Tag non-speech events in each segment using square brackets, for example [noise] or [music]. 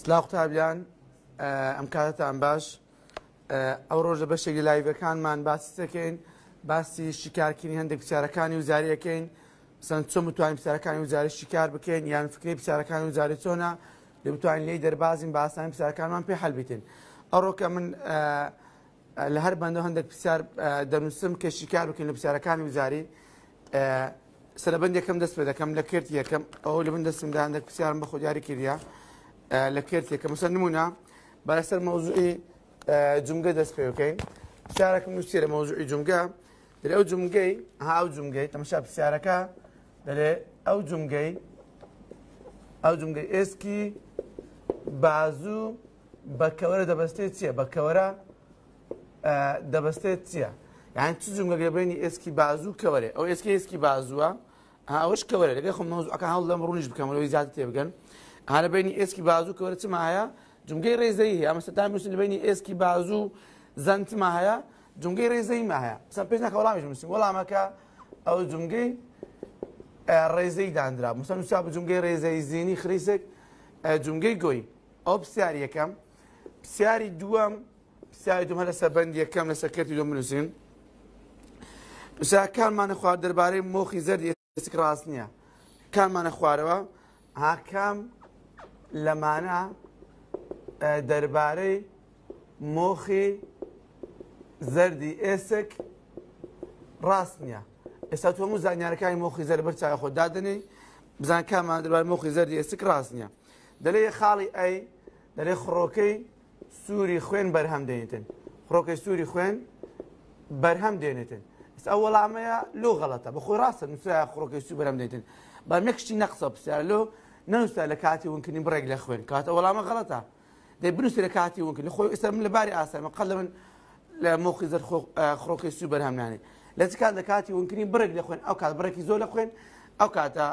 سلااق تابیان ئەم کاتتان باش ئەو ڕۆژە بەشێکی لایڤەکانمان باسی دەکەین باسی شکارکردنی هەندێک پرسیارەکانی وزاریەکەین سند چۆ متوانین پرسیارەکانی وزاری شکار بکەین یان فکری پرسیارەکانی وزاری چۆنا لە بتوانین لی دەربازین باسانی پرسیارەکانمان پێ هەلبیتن ئەوڕۆکە من لە هەر بەندە هەندێک پرسیار دەنووسم کە شکار بکەین لە پرسیارەکانی وزاری سەربندێکم دەست پێ دەکەم لە کرد یەکەم ئەو لە من دەستمدا هەندێک پرسیارم بە خودیاری کردیا. لە کردێککە مەسە نمونە بەسەر مەوزوعی جمگە دەست پێ بکەین پرسیارەکەم نووسیرە مەوزوعی جمگە دەێ ئەو جمگەی هاو جمگەی تەمەشا پرسیارەکە دەڵێ ئەو جمگەی ئەو جمگەی ئێسکی بازوو بەکەوەرە دەبەستێت چییە بەکەوەرە دەبەستێت چییە یان چ جمگەگرێبێنی ئێسکی بازوو کەوەرێ ئەو ئێسکی ئێسکی بازووە ئەوش کەوەرە لەگە خۆ مەوزوعەکە هەڵ لەم ڕونیش بکەمەوەی زیات تێبگەن هەە بینی ئێسکی بازوو کەوەرە چما هەیە جمگەی ڕێزەی هەیە مەسە تا مووسن لە بینی ئێسکی بازوو زەنتما هەیە جمگەی ڕێزەی ماهەیە سم پێش نەکە وەڵامیش مووسین وەڵامەکە ئەو جمگەی ڕێزەی دانرا مووسن نووسیا بە جمگەی ڕێزەی زیینی خریسێک جمگەی گۆی ئەو پرسیار یەکەم پرسیاری دووەم پرسیاری دوم هە لە سەبند یەکەم لە سەکردی دو منووسین پرسیارکانمانە خوارد دەربارەی مۆخی زەردی ڕاست نییە کارمانە خوارەوە هاکام لەمانە دەربارەی مۆخی زەردی ئێسک ڕاست نییە ئێستا تۆ هەموو زانیارەکانی مۆخی زەر بەرچای خۆ دادنی بزان کامان دەبار مۆخی زەردی ئێسک ڕاست نییە دەلێ خاڵی ئەی دەلێ خڕۆکەی سووری خوێن بەرهەم دێنێتن خڕۆکەی سووری خوێن بەرهەم دێنێتن ئەو وەڵامەیە لۆ غەڵەتە بەخۆی ڕاستە نووسای خڕۆکەی سو بەرهەم دێتن بەمێکشتی نەقسە پرسیار لۆ نەنووسە لە کاتی ونکننی بڕێک لە خوێن کاتە وەڵامە غڵەتە دەی بنووسی لە کاتی ونکن خۆی ئێستا من لە باری ئاسامە قەل من لە مۆخی زەر خڕۆکی سو بەرهەمنانێ لە چ کات لە کاتی ونکننی بڕێک لە خوێن ئەو کات بڕێکی زۆر لە خوێن ئەو کاتە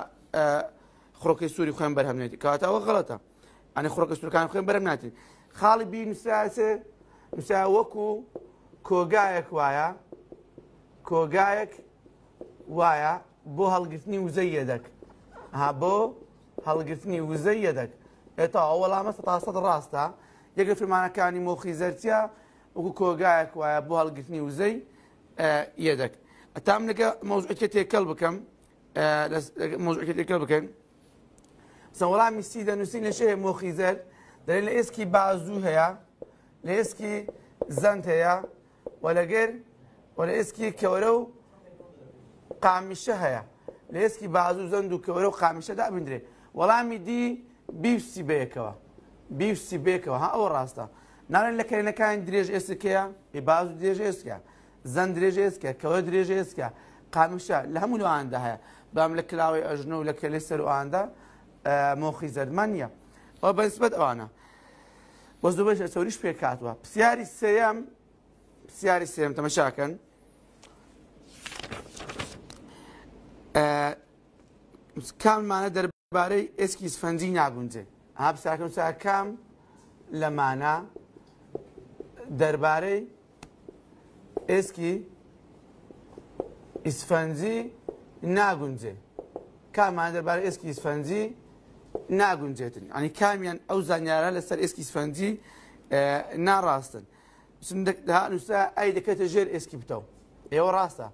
خڕۆکی سووری خوێن بەرهەمێتی کاتەوە غڵەتە ئەنی خڕۆکە سوورەکان خوێن بەرەم ناتین خاڵی بی نووساسێ نووسا وەکو کۆگایەک وایە کۆگایەک وایە بۆ هەڵگرتنی وزەی یەدەک ها بۆ هەڵگرتنی وزەی یەدەک ئێتاەوە وەڵامەستە تاسەد ڕاستە یەگە فرمانەکانی مۆخی زەرچیا وەکو کۆگایەک وایە بۆ هەڵگرتنی وزەی یەدەک ئەتام لەگە مۆزعکە تێکەڵ بکەم مۆزعکە تێکەڵ بکەن سەوەڵامی سی دەنووسی لەشێ مۆخی زەر دەێن لە ئێسکی بازوو هەیە لە ئێسکی زەند هەیە وە لەگەر وە لە ئێسکی کەورە و قامیشە هەیە لە ئێسکی بازوو زەند و کەورە و قامیشەدا بندرێت وەڵامی دی بیفسی بەیەکەوە بیفسی بێکەوە ها ئەوە ڕاستە ناڵێن لە کەێنەکانی درێژ ئێسکەیە ئیباز و درێژ ئێسکە زەن درێژ ئێسکە کەوە درێژ ئێسکە قامشە لە هەموو لەواندا هەیە بام لە کراوی ئەژن و لە کەلی سەر ئەواندا مۆخی زەرمانە ئەو بەنسبەت ئەوانە بۆ زۆبش سەوریش پێ کاتوە پرسیاری سەیەم پرسیاری سێم تەمەشاکەن کاممانە دەرب بارەی ئێسکی سفەنجی ناگونجێ هاپساکەم چاکام لەمانە دەربارەی ئێسکی ئیسفەنجی ناگونجێ کامان دەربارەی ئێسکی ئیسفەنجی ناگونجێتن ئەنی کامیان ئەو زانیارە لەسەر ئێسکی سفەنجی ناڕاستن نووسا ئای دەکەێتە ژێر ئێسکی بتەو ئێوە ڕاستە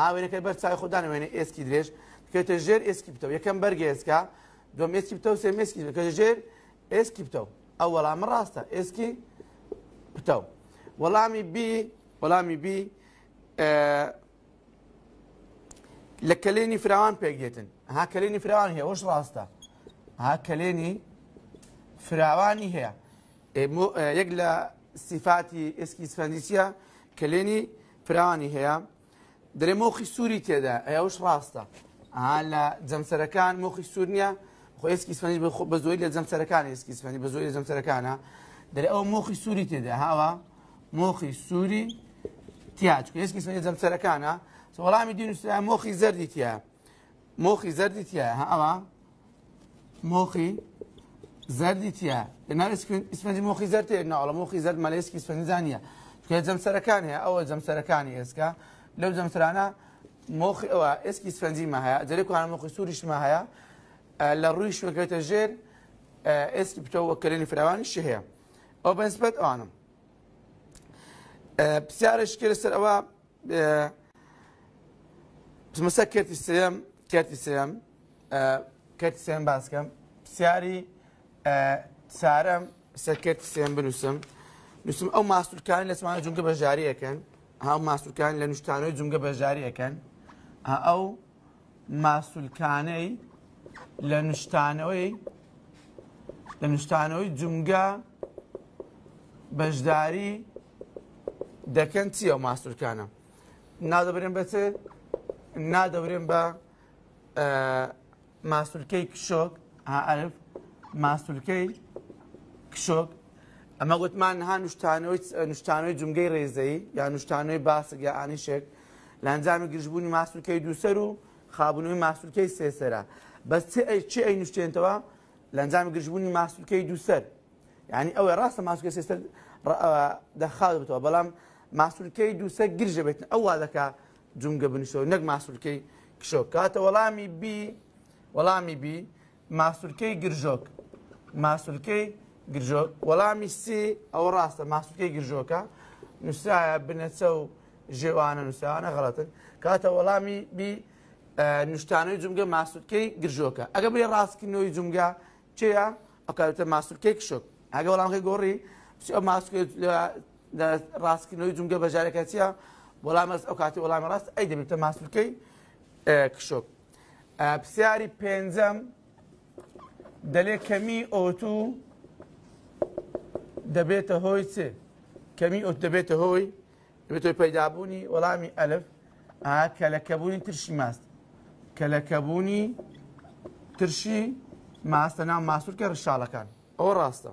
هاوێنەکە بەر چای خوددانەوێنێ ئێسکی درێژ کەتە ژێر ئێسکی بتەوە یەکەم بەرگی دوم ئێسکی بتە و سێم ئێسکی کەتە ژێر ئێسکی بتەوە ئەو وەڵامە ڕاستە ئێسکی بتەوە وەڵامی بی وەڵامی بی لە کلێنی فراوان پێگێتن ها کلێنی فراوان هەیە وش راسته ها کلێنی فراوانی هەیە یەک إيه، آه، لە سیفاتی ئێسکی سفەندیسیە کلێنی فراوانی هەیە درێمۆخی سووری تێدا ئەوش راسته لە جەمسەرەکان مۆخی سوورنیە خۆ ئێسکی سفەنی بە زۆی لە جەمسەرەکان ئێسکی سفەنی بە زۆی لە جەمسەرەکانە دەری ئەو مۆخی سووری تێدا هاوە مۆخی سووری تیاچ ئێسکی سفەنی جەمسەرەکانە وەڵامی دینوسیا مۆخی زەردی تە مۆخی زەردی تە ئەوە مۆخی زەردی تە ئسپەنجی مۆخی زەر تێناڵە مۆخی زەر مەلێسکی سپەنجانە توێ جەمسەرەکان هەیە ئەوە جەمسەرەکانی ئێسکە لەو جەمسرانە مۆخی ئەوە ئسکی سفەنجیمە هەیە جەرێکوانە مۆخی سووریشمە هەیە لە ڕووی شوەکەوتە ژێر ئسکی پتەوە کەلێنی فراوانیشی هەیە ئەو بەنسبەت ئەوانم پرسیارش کرد سەر ئەوە پسمەسە کرتی سم کرتی سم کرتی سم باسکەم پرسیاری سارەم سەرکردی سم بنووسم نووسم ئەو ماستورکانی لەسمانە جونگە بەژاری ەکەن هاو ماستورکان لە نوشتانەوەی جونگە بەژاری ەکەن ئەو ماسولکانەی لە نوشتانەوەی لە نوشتانەوەی جونگە بەشداری دەکەن چی ئەو ماسولکانە نادەبرێن بەچ نادەورێن بە ماسولکەی کشۆک ئەلف ماسولکەی کشۆک ئەمە گوتمان ها نوشتانەوەی نوشتانەوەی جونگەی ڕێزەی یا نوشتانەوەی باسگ یا ئانیشێک لە ئەنجامی گرژبوونی ماسوولکەی دووسەر و خابنەوەی ماسوولکەی سێسەرە بەس چی ئەی نوشتێنتەوە لە ئەنجامی گرژبوونی ماسوولکەی دووسەر یعنی ئەوە ڕاستە ماسوولکە سێسەر دەخاڵ بێتەوە بەڵام ماسوولکەی دووسەر گرژە بێت ئەووا دەکا جونگە بنیشەوە نەک ماسوولکەی کشۆ کاتە وەڵامی بی وەڵامی بی ماسوولکەی گرژۆک ماسوولکەی گرژۆک وەڵامی سی ئەو ڕاستە ماسوولکەی گرژۆکە نووسایە بنەچە و ژێوانە نووسانە غڵەتن کاتە وەڵامی بی نیشتانەوەی جومگە ماسوودکەی گرژۆکە ئەگە بێ ڕاستکردنەوەی جومگە چێە ئەکاتە ماسوودکەی کشک ئەگە وەڵامکە گۆڕی ماس ڕاستکردنەوەی جومگە بەژارەکە چیە وەڵام ئەو کاتی وەڵامی ڕاست ئەی دەبێتە ماسوودکەی کشک پرسیاری پێنجەم دەلێ کەمی ئۆتو دەبێتە هۆی چێ کەمی ئۆت دەبێتە هۆی بێت تۆی پەیدابوونی وەڵامی ئەلف کەلەکەبوونی ترشی ماست کەلەکەبوونی ترشی ماستە نام ماسوور کە ڕشالەکان ئەو ڕاستە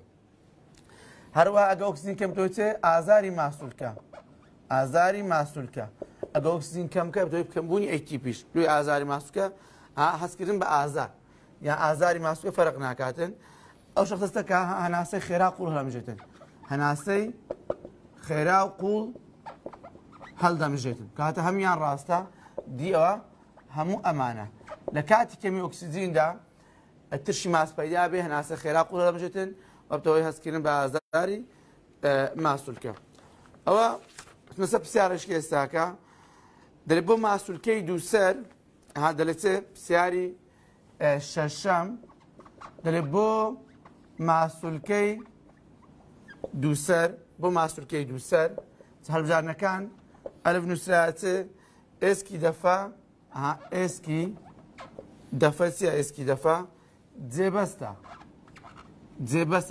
هەروە ئەگە ئۆکسین کەم تۆچێ ئازاری ماسوولکە ئازاری ماسوولکە ئەگە ئۆکسین کەم کە تۆی بکەمبوونی ئەیتی پیش لوی ئازاری ماسوکە هەستکردن بە ئازار یا ئازاری ماسوکە فەرق ناکاتن ئەو شخصستە کە هەناسەی خێرا قوڵ هەمژێتن هەناسەی خێرا و قوڵ هەڵدەمژێتن کاتە هەمیان ڕاستە دیەوە هەموو ئەمانە لە کاتی کەمی ئۆکسسیجیندا ترشی ماسپەیدا بێ هەناسە خێرا قوڵ دەمژێتن وەبتەوەی هەستکردن بە ئازاری ماسوولکە ئەوە نسە پرسیارشکی ئێستاکە دەێ بۆ ماسوولکەی دووسەر ها دەلێتێ پرسیاری شەشەم دەێ بۆ ماسوولکەی دووسەر بۆ ماسوولکەی دووسەر هەڵبژارنەکان الف نص ساعته اس کی دفعه ها اس کی دفعه سي اس کی دفعه جي بس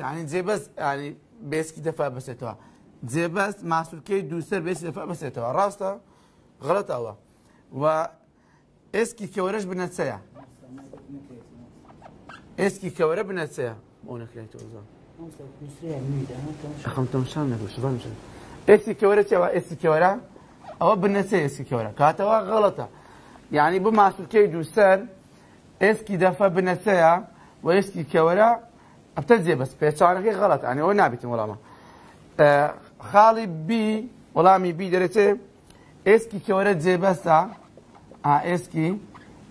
يعني جي بس يعني بس کی دفعه بس تا جي بس محصول دوسر بس دفعه بس تا راسته غلط هو و اس کی کورش بنتسيا اس کی کوره بنتسيا مونا ليتو زان خمسة شان نقول شو بنشوف اس کی کوره چه و اس کی کوره او بنسي اسكي ولا كاتوا غلطه يعني بما تكيدو سن اسكي دفا و اسكي كورا ابتزي بس بيشارك غلط يعني وانا بيتم ولا ما آه، خالي بي ولا مي بي درتي اسكي كورا زي بسا آه، اسكي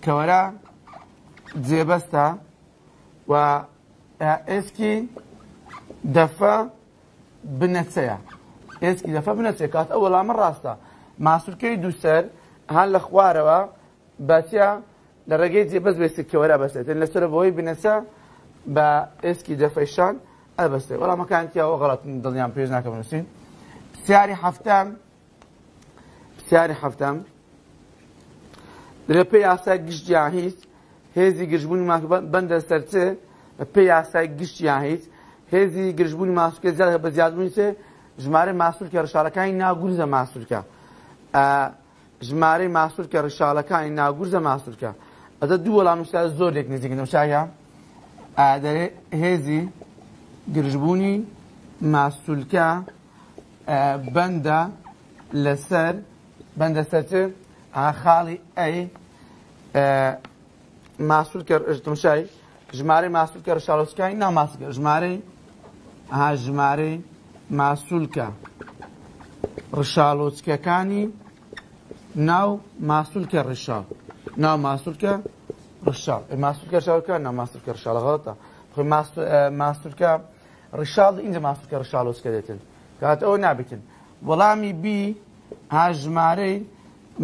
كورا زي بسا و آه، اسكي دفا بنسيا اسكي دفا بنسيا كات اول عمر راسته ماسوورکەی دووسەر هەان لە خوارەوە باتیا لە ڕێگەی جێبەز بێستی کەوەرە بەستێتن لەسەر بەوەی بنەسە بە ئێسکی دەفەیشان ئەبەستێ وەڵامەکانتیەوە غڵات دڵیان پێش ناکەم نووسین پرسیاری هەفتەم پرسیاری هەفتەم درێ پێی یاسای گشتیان هیچ هێزی گرژبوونی ماک بەندە سەرچێ پێی یاسای گشتیان هیچ هێزی گرژبوونی ماسوکە زیاد بە زیادبوونی سێ ژمارە ماسوورکە ڕشارەکانی ناگونزە ماسوورکە ژمارەی ماسوورکە ڕشالەکانی ناگورزە ماسوورکە ئەدە دوو وەڵام شتا زۆرێک نزیکن شایە دەێ هێزی گرژبوونی ماسوولکە بەندە لەسەر بەندە سەرتر خاڵی ئەی ماسوولکە ڕشتمشای ژمارەی ماسوولکە ڕشالۆسکانی ناماسکە ژمارەی ها ژمارەی ماسوولکە ڕشالۆچکەکانی ناو ماسولکە ڕشا ناو ماسولکە ڕشا ماسولکە شاوکە ناو ماسولکە ڕشا لەغڵەتە خۆی ماسولکە ڕشاڵ اینجا ماسولکە ڕشالۆسکە دێتن کات ئەوە نابکن وەڵامی بی ها ژمارەی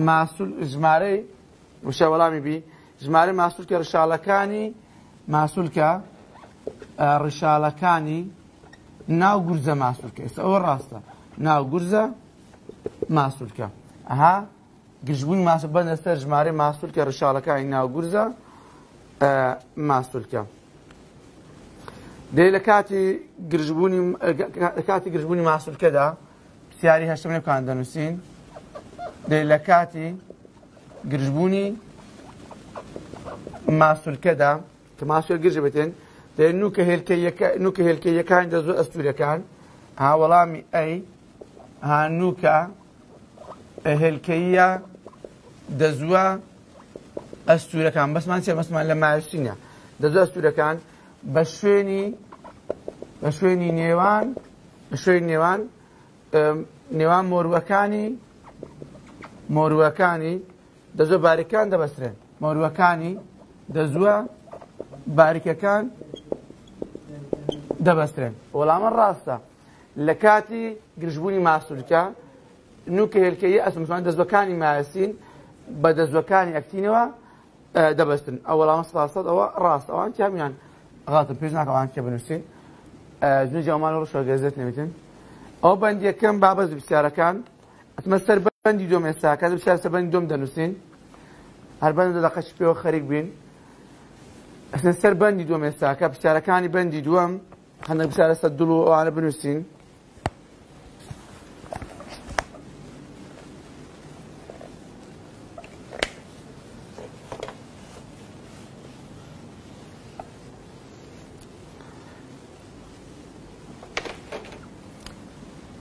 ماسول ژمارەی وشە وەڵامی بی ژمارە ماسولکە ڕشالەکانی ماسولکە ڕشالەکانی ناو گورزە ماسولکە ئێستا ئەوە ڕاستە ناو گورزە ماسولکە ئەها گژبوونی ماسو بەندەستەر ژمارە ماسوولکە ڕشالەکانی ناوگورزە ماسوولکە. دێ لە کاتی کاتی گرژبوونی ماسوولکەدا پرسیاری هەشتم لێکان دەنووسین دێ لە کاتی گرژبوونی ماسوولکەدا کە ماسوول گرژ بێتێن دێ نوکە هێلکە یەکان دە زۆر ئەستورەکان هاوەڵامی ئەی هانووکە هێلکەیە دەزووە ئەستورەکان بەسمان سێ بەسمان لە ماوسینە دەزوە ئەستورەکان بە شوێنی بە شوێنی نێوان شوێن نێوان نێوان مۆروەکانی مۆروەکانی دەزۆ باریکان دەبەسرێن مۆروەکانی دەزووە باریکەکان دەبەسترێن وەڵامە ڕاستە لە کاتی گرژبوونی ماسوورکە نوکە هێلکەیە ئەسمسمان دەستبەکانی ماسین بە دەستبەکانی ئەکتینەوە دەبستن ئەوەڵام سپاست ئەوە ڕاست ئەوان تیامیان غاتە پێش ناکەوان کە بنووسین جوجیمان ڕ شەگەزت نەوتن ئەو بەندیەکەم بابەز بسیارەکان ئەمە سەر بەندی دۆم ێستاکە بسیار سەبندی دۆم دەنووسین هەر بەندە لە قەش پێوە خەریک بین ئەسن سەر بەندی دۆم ێستاکە بسیارەکانی بەندی دووەم هەندە بسیارە سە دڵ و ئەوانە بنووسین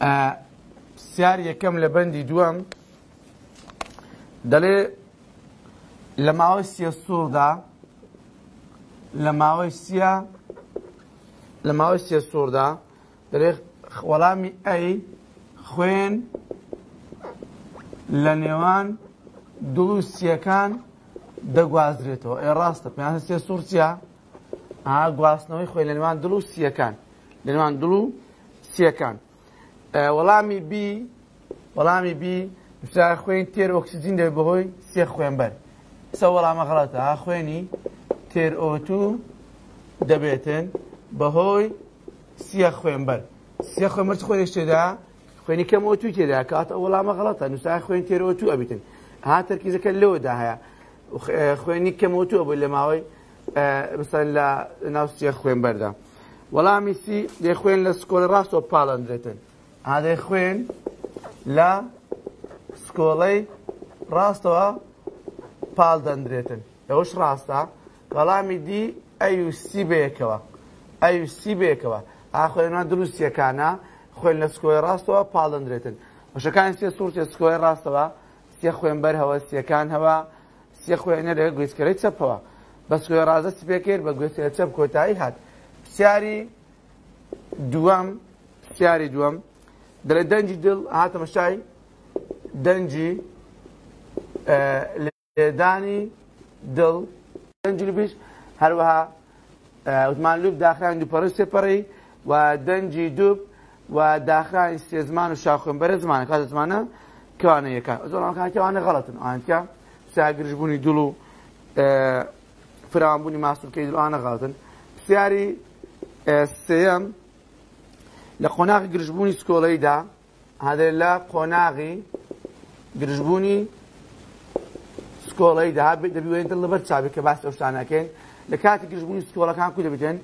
پرسیار یەکەم لە بەندی دووەم دەڵێ لە ماوەی سیە سووردا لە ماوەی سیە لە ماوەی سیە سووردا دەڵێ وەڵامی ئەی خوێن لە نێوان دروستیەکان دەگوازرێتەوە ئێ ڕاستە پێیان سێ سوورسیا ئا گواستنەوەی خۆی لە نێوان دڵ و سیەکان لە نێوان دڵ و سیەکان وەڵامی بی وەڵامی بی خوێن تێر ئۆکسسیجین دەبێت بەهۆی سێ خوێنبەر سە وەڵامە غڵاتە ها خوێنی تێر ئۆتو دەبێتن بەهۆی سیە خوێنبەر سێ خوێنمەرج خۆی شتێدا خوێنی کەم ئۆتو تێدا کاتە وەڵامە غڵاتە نووسای خوێن تێر ئۆتو ئەبیتن ها تەرکیزەکە لەوەدا هەیە خوێنی کەم ئۆتو بوو لە ماوەی مثل لە ناوسیە خوێنبەردا وەڵامی سی لێ خوێن لە سکۆل ڕاستۆ پاڵندرێتن عادەی خوێن لە سکۆڵەی ڕاستەوە پاڵ دەندرێتن ئەوش ڕاستە کەڵامی دی ئەیسی بێکەوە ئەیسی بێکەوە ئاخۆێنە دروستیەکانە خوێن لە سکۆی ڕاستەوە پاڵ دەندرێتن وشەکان سێ سوورتێ سکۆی ڕاستەوە سێ خوێنبەر هەوەستیەکان هەوە سێ خوێنەرێک گوێستکەی چەپەوە بە سکۆی ڕازە سپێکرد بە گوێستە چەپ کۆتایی هات پرسیاری دووەم پرسیاری دووەم دەڵێ دەنجی دڵ هاتەمە شای دەنجی لێدانی دڵ دەنجی بیش هەروەها وتمان لوب داخران دووپەڕی سێپەڕی و دەنجی دووب و داخرانی سێ زمان و شاخۆن بەرە زمانە کاتە زمانە کەوانە یەکە زۆرانکانکەوانە غەڵەتن ئاانکە ساگرژبوونی دڵ و فرامبوونی ماسوولکەی دڵانە غڵەتن پرسیاری سێم لە قۆناغی گرژبوونی سکۆڵەیدا هەدر لە قۆناغی گرژبوونی سکۆڵەیدا دەبیێنتر لەبەر چاوی کە باس ئەوشتانەکەین لە کاتی گرژبوونی سکۆڵەکان کو دەبێتێن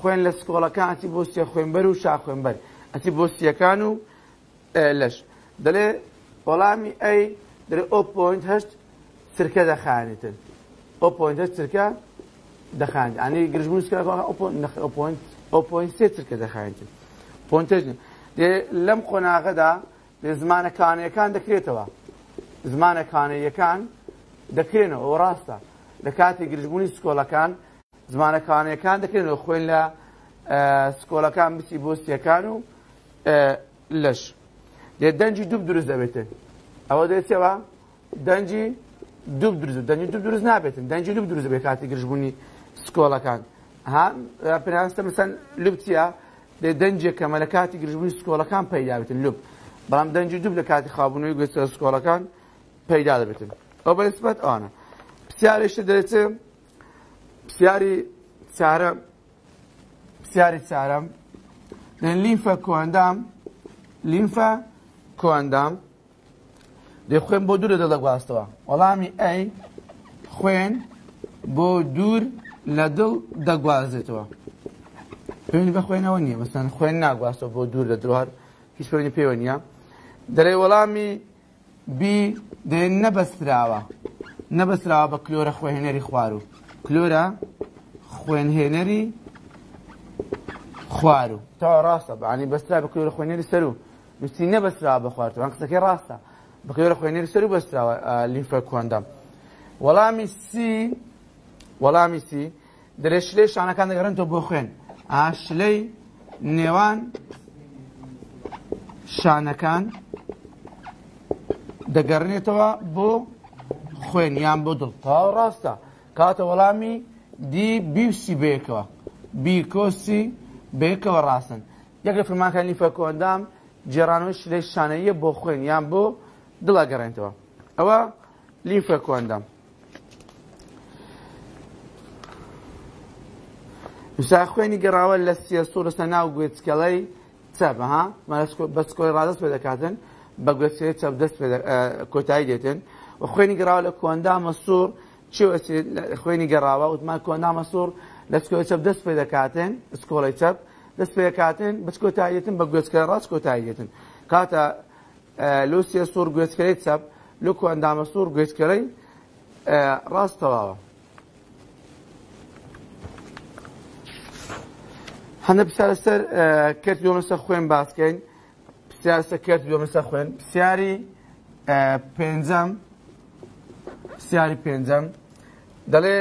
خوێن لە سکۆڵەکان ئەتی بۆ سێ خوێنبەر و شاخێنبەر ئەتی بۆ سیەکان و لەش دەڵێ وەڵامی ئەی درێ ئۆ.هشت سرکە دەخانێتن ئۆ.هشت سرکە دەخاند ئەنی گرژبوون سکۆڵەکان ئۆ.سێ سرکە دەخانێتن پۆنتێژ لەم قۆناغەدا زمانەکانیەکان دەکرێتەوە زمانەکانەیەکان دەکرێنەوە ئەو ڕاستە لە کاتی گرژبوونی سکۆلەکان زمانەکانیەکان دەکرێنەوە خوێن لە سکۆلەکان بچی بۆستیەکان و لەش دێ دەنجی دوب دروست دەبێتن ئەوە دەێتەوە دەنجی دوب دروست دەنج دوب دروست نابێتن دەنجی دوب دروست بێ کاتی گرژبوونی سکۆڵەکان ها پرانستە مثەن لوبتیە دێ دەنجێک کە مە لە کاتی گرژبوونی سکۆڵەکان پەیداوێتن لوب بەڵام دەنجی دوب لە کاتی خابوونەوەی گوێ سکۆڵەکان پەیدا دەبێتن ئەو بەسبەت ئەوانە پرسیارێشتە دەرێتێ پرسیاری چارە پرسیاری چارەم لینفە کۆندام لینفە کۆندام دێ خوێن بۆ دوورە دەدە گواستەوە وەڵامی ئەی خوێن بۆ دوور لە دڵ دەگوازێتەوە پێوەنی بە خوێنەوە نییە مەسان خوێن ناگواستەوە بۆ دوور لە درار هیچ پێوەنی پێوە نیە دەرێ وەڵامی بی دێن نەبەستراوە نەبەستراوە بە کلۆرە خوێنەری خوار و کلۆرە خوێنهێنەری خوار و تا ڕاستە بەانی بەسترا بە کلۆرە خوێنەری سەر و نووسی نەبەسترا بە خواردوان قسەکەی ڕاستە بە کلۆرە خوێنەری سەر و بەستراوە لیفە کوندەم وەڵامی سی وەڵامی سی دەرێ شلێ شانەکان دەگەڕێنەوە بۆ خوێن ئاشلەی نێوان شانەکان دەگەڕنێتەوە بۆ خوێنیان بۆ دڵ تاو ڕاستە کاتە وەڵامی دی بیوسی بێکەوە بیکۆسی بێکەوە ڕاستن یەک لە فرمانکانی فەکۆندام جێرانەوە شلەی شانەیە بۆ خوێنیان بۆ دڵە گەڕێنێتەوە ئەوە لیفەکۆندام وسا خوێنی گەڕاوە لە سیە سوورستە ناو گوێچکەڵی چەبە ها بەس کۆی ڕادست پێ دەکاتن بە گوێچی چەپ دەست کۆتایی دێتن و خوێنی گەڕاوە لە کۆندامە سوور چی خوێنی گەڕاوە وتمان کۆندامە سوور لە سکۆی چەپ دەست پێ دەکاتن سکۆڵی چەپ دەست پێ دەکاتن بچ کۆتاییەتن بە گوێچکە ڕاست کۆتایی دێتن کاتە لوسیە سوور گوێچکەی چەپ لو کۆندامە سوور گوێچکەی ڕاستەواوە هەندە پرسیارە سەر کرد دۆمەسە خوێن باسکەین پرسیارسە کرد دۆمەسە خوێن پرسیاری پێنجەم پرسیاری پێنجەم دەڵێ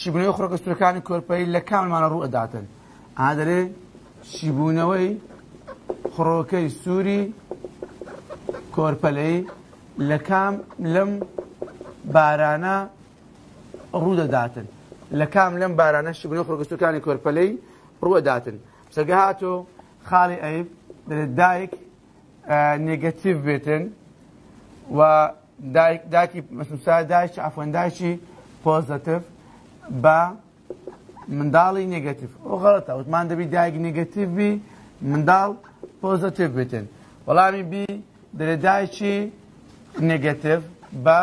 شیبنەوەی خۆڕکە سوورەکانی کۆرپایی لە کاممانە ڕوو ئەداتن ئادرێ شیبوونەوەی خڕۆکەی سووری کۆرپەلەی لە کام لەم بارانە ڕوودەداتن لە کام لەم بارانە شیبنەوەی خۆڕکە سوورەکانی کۆرپەلەی روى داتن سجهاتو خالي أيب من الدايك آه، نيجاتيف بيتن و دايك دايك مثلا دايش عفوا دايشي بوزيتيف با من دالي نيجاتيف وغلطة وتمان دبي دايك نيجاتيف بي من دال بوزيتيف بيتن والله مي بي دل دايشي نيجاتيف با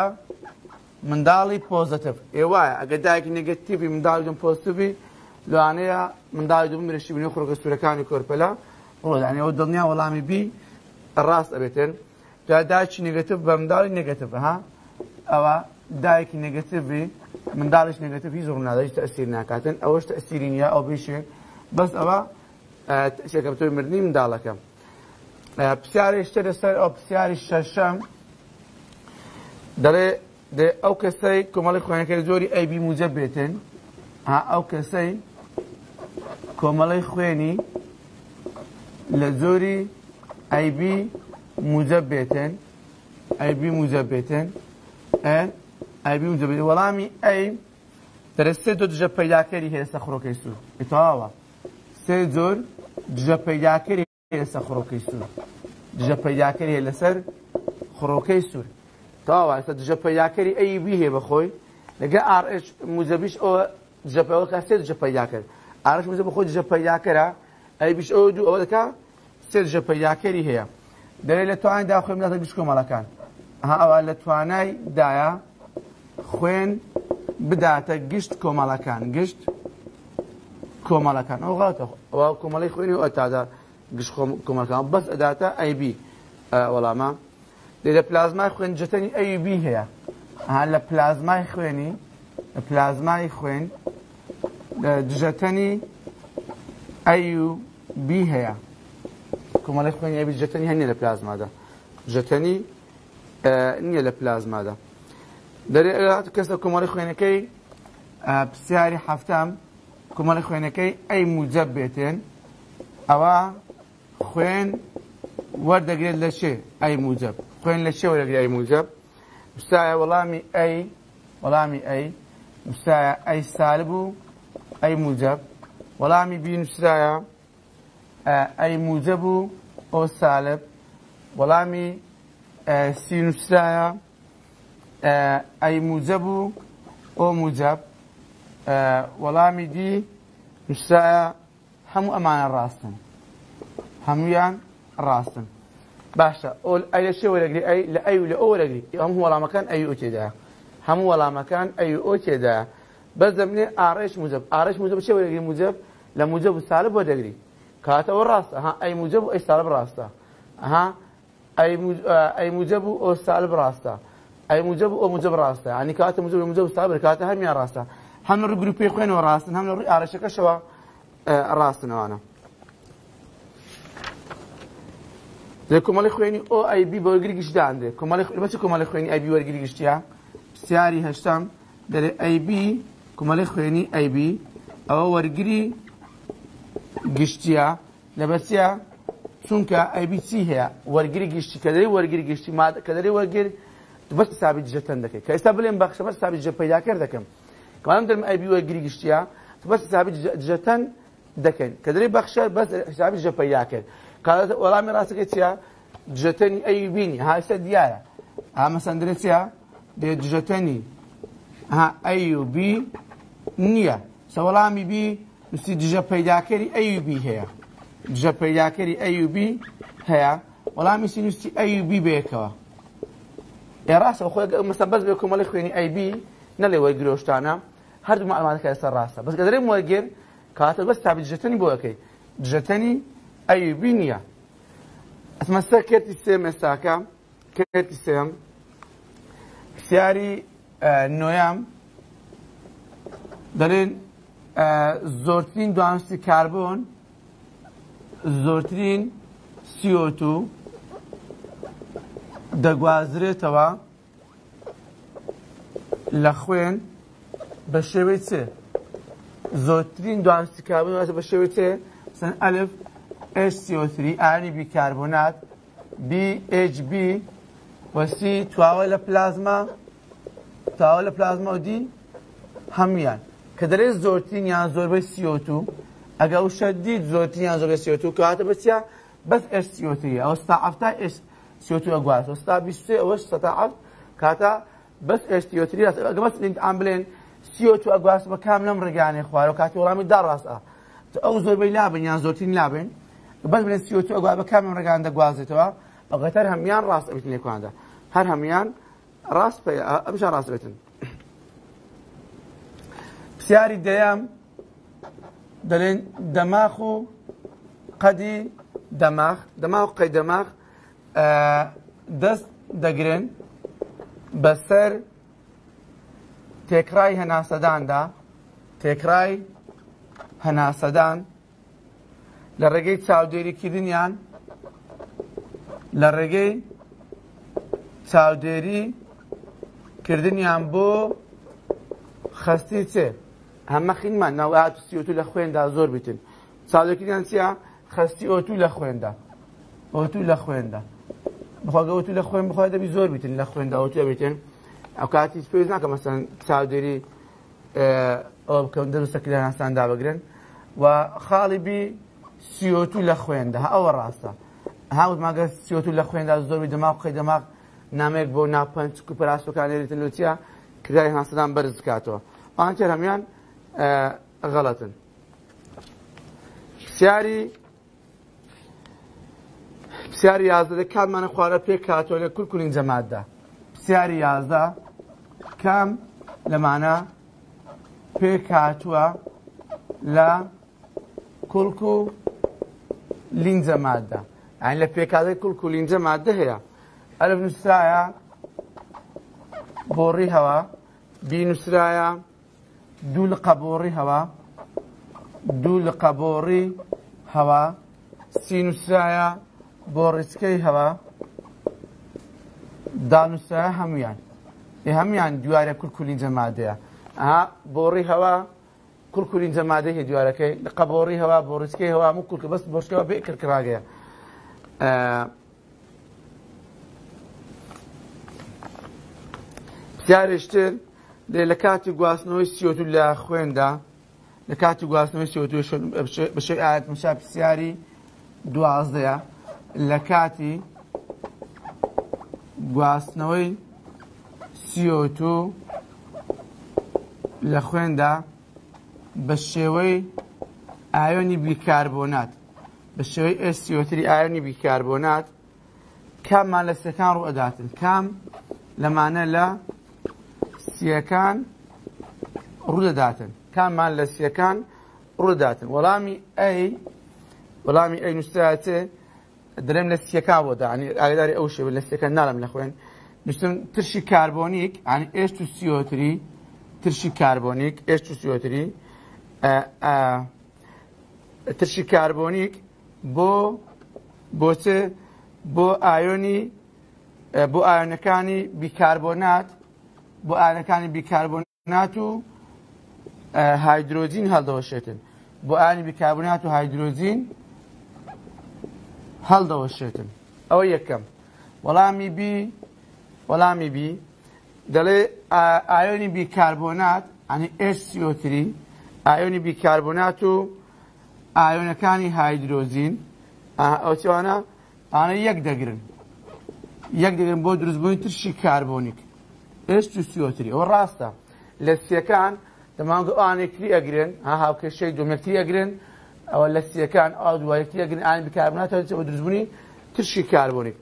من دالي بوزيتيف إيوا أجا دايك نيجاتيف من دالي بوزيتيف لەوانەیە منداوی دوم مرشی بنی خڕگە سوورەکانی کۆرپەلا ڕۆدانەوە دڵنیا وەڵامی بی ڕاست ئەبێتن داداچی نگەتف بە منداڵی نگەتف ها ئەوە دایکی نگەتفی منداڵش نگەتفی زۆر نادەش تەسیر ناکاتن ئەوەش تەسیری نیە ئەو بشێ بەس ئەوە شەکەتۆی مردنی منداڵەکەم پرسیاری شتە لەسەر ئەو پرسیاری شەشەم دەڵێ ئەو کەسەی کۆمەڵی خوێنەکەی زۆری ئەیبی موزە بێتن ئەو کەسەی کۆمەڵی خوێنی لە زۆری ئایبی موزە بێتن ئایبی موزە بێتن ئایبی موزە بێت وەڵامی ئەی دەرەستێ دۆ دژە پەیداکەری هەیە سە خڕۆکەی سوور ئیتاوە سێ زۆر دژە پەیداکەری هەیە سە خڕۆکەی سوور دژە پەیداکەری هەیە لەسەر خڕۆکەی سوور تاوا ئێستا دژە پەیداکەری ئەیبی هەیە بەخۆی لەگە ئاڕ موزەبیش ئەوە جەپەوە کەسێت جەپەیا کرد ئارش بزە بە خۆی ژەپەیاکەرە ئەی بیش ئەو دوو ئەوە دەکا سێ ژەپەیاکەری هەیە دەرێت لە توانین دا خوێن داتە بیش کۆمەڵەکان ها ئەوە لە توانای دایە خوێن بداتە گشت کۆمەڵەکان گشت کۆمەڵەکان ئەو غاتە کۆمەڵی خوێنی ئەو ئەتادا گشت کۆمەکان بەس ئەداتە ئەیبی وەڵامە لە پلازمای خوێن جەتەنی ئەیبی هەیە ها لە پلازمای خوێنی پلازمای خوێن دژەتەنی ئەی و بی هەیە کۆمەڵی خوێن ئەبی جەتەنی هەنیە لە پلازمادا جەتەنی نییە لە پلازمادا دەرێت کەسە کۆمەڵی خوێنەکەی پرسیاری هەفتم کۆمەڵی خوێنەکەی ئەی موجە بێتێن ئەوە خوێن وەردەگرێت لە چێ ئەی موجب خوێن لە چێ وەرەگری ئەی موجب وسایە وەڵامی ئەی وەڵامی ئەی وسایە ئەی سالب و ئەی موجب وەڵامی بینوسرایە ئەی موجە بوو ئۆ سالب وەڵامی سینوسرایە ئەی موجە بوو ئۆ موجب وەڵامی دی نووسرایە هەموو ئەمانە ڕاستن هەمویان ڕاستن باشە ئۆ ئەی لە شێوەرەگری ئەی لە ئەی لە ئەوەرەگری هەموو وەڵامەکان ئەی ئۆتێدا هەموو وەڵامەکان ئەی ئۆتێدا بەس دەبنێ ئاڕێش موجب ئاڕێش موجب چێ وەرەگری موجب لە موجب و سالب بۆ دەگری کاتەوە ڕاستە ها ئەی موجب و ئەی سالب ڕاستە ها ئەی موجب و ئەو سالب ڕاستە ئەی موجب و ئەو موجب ڕاستە ینی کاتە موجب و موجب و سالب کاتە هەمیان ڕاستە هەم ڕوو گروپی خوێنەوە ڕاستن هەم لە ڕووی ئارەشەکەشەوە ڕاستنەوەە لە کۆمەڵی خوێنی ئۆ ئایبی بەوەگری گشتداندێ کۆمەڵی بەچ کۆمەڵی خوێنی ئایبی وەرگری گشتیا پرسیاری هەشتم دەرێ ئایبی کومەڵی خوێنی ئەیبی ئەوە وەرگری گشتیە لەبەرچە چونکە ئەیبی چی هەیە وەرگری گشتی کەدەری وەرگری گشتی کەدەری وەرگر بەس سابی جەتەن دەکەی کە ئێستا بڵێن بەخشە بەر سابی جە پەیداکەر دەکەم کەوان دەرم ئەیبی وەرگری گشتیە بەس سابی جەتەن دەکەن کەدەری بەخشە بەس حسابی جە پەیداکرد کاتە وەڵامی ڕاستەکە چیە جەتەنی ئەی بینی هاستا دیارە ئامە سندرێتیا دێ جەتەنی ئەی و بی نییە سەوەڵامی بی نووسی دژە پەیداکەری ئەیبی هەیە دژە پەیداکەری ئەیبی هەیە وەڵامی سی نووسی ئەیبی بێکەوە ئێڕاستە خۆی مەسە بەس بێ کۆمەڵی خوێنی ئەیبی نەلێوەی درۆشتانە هەردوو ئەمانەکە ئێستا ڕاستە بەسکە دەرێ وەگەر کاتە بەس تابیجەتنی بۆەکەی جەتنی ئەیبی نییە ئەسمەستا کێتی سێم ئێستاکە کێتی سێم پرسیاری نۆیام دەڵێن زۆرترین دوانستی کاربۆن زۆرترین سیۆتو دەگوازرێتەوە لە خوێن بە شێوەی چێ زۆرترین دوانستی کاربن بە شێوەی چێ سن ئەلف HCO3 ئانی بیکاربوونات BHB وەسی تواوە لە پلازما تاوە لە پلازما و دی هەمویان کە دەرێت زۆرترین یان زۆربەی سیۆتو ئەگە و شەدید زۆرترین یان زۆربەی سیۆتو کەواتە بەچیا بەس ئەش سیۆتیە ئەو ستا ئەفتا ئەش سیۆتو ئەگواز ستا بیستێ ئەوەش سەتا عەفت کاتە بەس ئەش سیۆتری ئەگە بەس ئەم بڵێن سیۆتو ئەگواز بە کام لەم ڕگانێ خوارەوە کاتی وەڵامی داڕاستە ئەو زۆربەی لابن یان زۆرترین لابن بەس بێن سیۆتو ئەگوا بە کام ڕگان دەگوازێتەوە ئەگەتەر هەمیان ڕاست ئەبیتن لێکواندا هەر هەمیان ڕاست ئەمشان ڕاست بێتن پرسیاری دەیام دەڵێن دەماخ و قەدی دەماخ دەماخ قەی دەماخ دەست دەگرن بەسەر تێکرای هەناسەداندا تێکرای هەناسەدان لە ڕێگەی چاودێریکردنیان لە ڕێگەی چاودێری کردنیان بۆ خستی چێ هەمە خینمان ناوات سیۆتو لە خوێندا زۆر بتن ساڵێکیان چیا خستی ئۆتو لە خوێندا ئۆتو لە خوێندا بخواگەوتو لە خوێن بخوای دەبی زۆر بتن لە خوێندا ئۆتوە بتن ئەو کاتی پێ ناکە مەسەن چاودێری ئەو بکەون دەروستەکرێن ئاساندا بگرن و خاڵیبی سیۆتو لە خوێندا ئەوە ڕاستە هاوت ماگە سیۆتو لە خوێندا زۆربی دەماغ قەی دەماغ نامێک بۆ ناپەنج کوپەراسەکان لێتن لوتیا کردای هاستدان بەرزکاتەوە ئانچە هەمیان غەڵەتن پرسیاری پرسیاری یازدە کاممانە خوارە پێ کاتۆ لە کولکولین جەماددا پرسیاری یازدا کام لەمانە پێ کاتووە لە کولک و لینجە مادە ئەین لە پێکاتی کولک و لینجە مادە هەیە ئەلف نووسایە بۆ ڕیهەوە بینوسرایە دوو لە قەبۆڕی هەوا دوو لە قەبۆڕی هەوا سینوسایە بۆ ڕیسکەی هەوا دانوسایە هەمویان هەمیان دوارە کولکولین جەمادەیە بۆڕی هەوا کولکولین جەمادەی هەیە دیوارەکەی لە قەبۆڕی هەوا بۆ ڕیسکەی هەوا و کولکە بەست بۆشتەوە بێ کردکراگەیە پرسیارشتر لە کاتی گواستنەوەی سیۆتو لە خوێندا لە کاتی گواستنەوەی سیۆتو بەشێ ئاەت مشا پرسیاری دوازدەیە لە کاتی گواستنەوەی سیۆتو لە خوێندا بە شێوەی ئایۆنی بیکاربۆنات بە شێوەی ئێسیۆتری ئایۆنی بیکاربۆنات کاممان لە سەکان ڕوو ئەداتن کام لەمانە لە سیەکان ڕوودەداتن کاممان لە سیەکان ڕووداتن وەڵامی ئەی وەڵامی ئەی نووساتێ درێم لە سیەکا بۆدا ئەنی ئاگداری ئەو شێوە لە سیەکە نالم لە خوێن نووسم ترشی کاربۆنیک ئەنی ئێشت و سیۆتری ترشی کاربۆنیک ئێشت و سیۆتری ترشی کاربۆنیک بۆ بۆچێ بۆ ئایۆنی بۆ ئایۆنەکانی بیکاربۆنات بۆ ئارەکانی بیکاربوونات و هایدرۆزین هەڵدەوەشێتن بۆ ئانی بیکاربوونات و هایدرۆزین هەڵدەوەشێتن ئەوە یەکەم وەڵامی بی وەڵامی بی دەڵێ ئایۆنی بیکاربوونات ئەنی ئسیۆتری ئایۆنی بیکاربوونات و ئایۆنەکانی هایدرۆزین ئەوچوانە ئانە یەک دەگرن یەک دەگرن بۆ دروستبوونی ترشی کاربوونیک ئێست و سیۆتری ئەوە ڕاستە لە سیەکان دەمانگە ئاانێکری ئەگرن ها هاوکێشەی دومەکتری ئەگرن ئەوە لە سیەکان ئەو دوایەکتی ئەگرن ئاین بکاربناتەوە دروستبوونی ترشی کاربوونی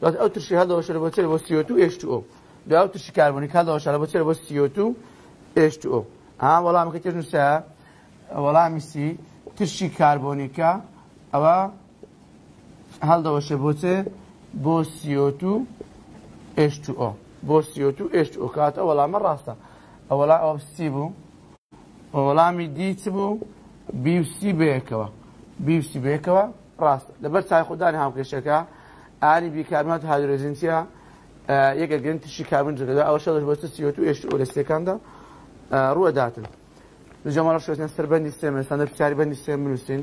دوات ئەو ترشی هەڵەوە شەر بۆچێت بۆ سیۆت و ئێشت ئۆ دو ئەو ترشی کاربوونی کاڵەوە شارە بۆچێت بۆ سیۆت و ئێشت ئۆ ئا وەڵامەکە تێژنووسە وەڵامیسی ترشی کاربۆنیکە ئەوە هەڵدەەوەشە بۆچێ بۆ سیۆت و ئێشت ئۆ بۆ سیۆ ئێش ئۆ کاتە وەڵامە ڕاستە ئەوەلا ئەوسی بوو وەڵامی دی چ بوو بیسی بەیەکەوە بیسی بەیەکەوە ڕاستە لەبەر چای خوددانی هاوکێشەکە ئاری بیکارمات هادرۆزینتیە یەکە گەنتشی کابن جگەدا ئەو شەڵش بۆ سیۆ ئێش ئۆ لە سێکاندا ڕوەداتن لە جەمەڵە شوێنە سەربەندی سێمە سەندە پرسیاری بەندی سێ منووسین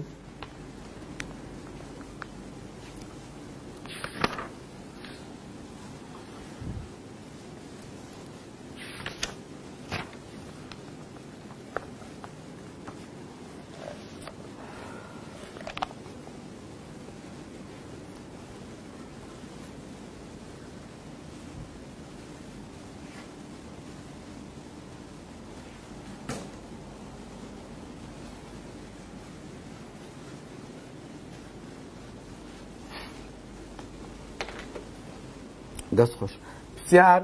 دەست خۆش پرسیار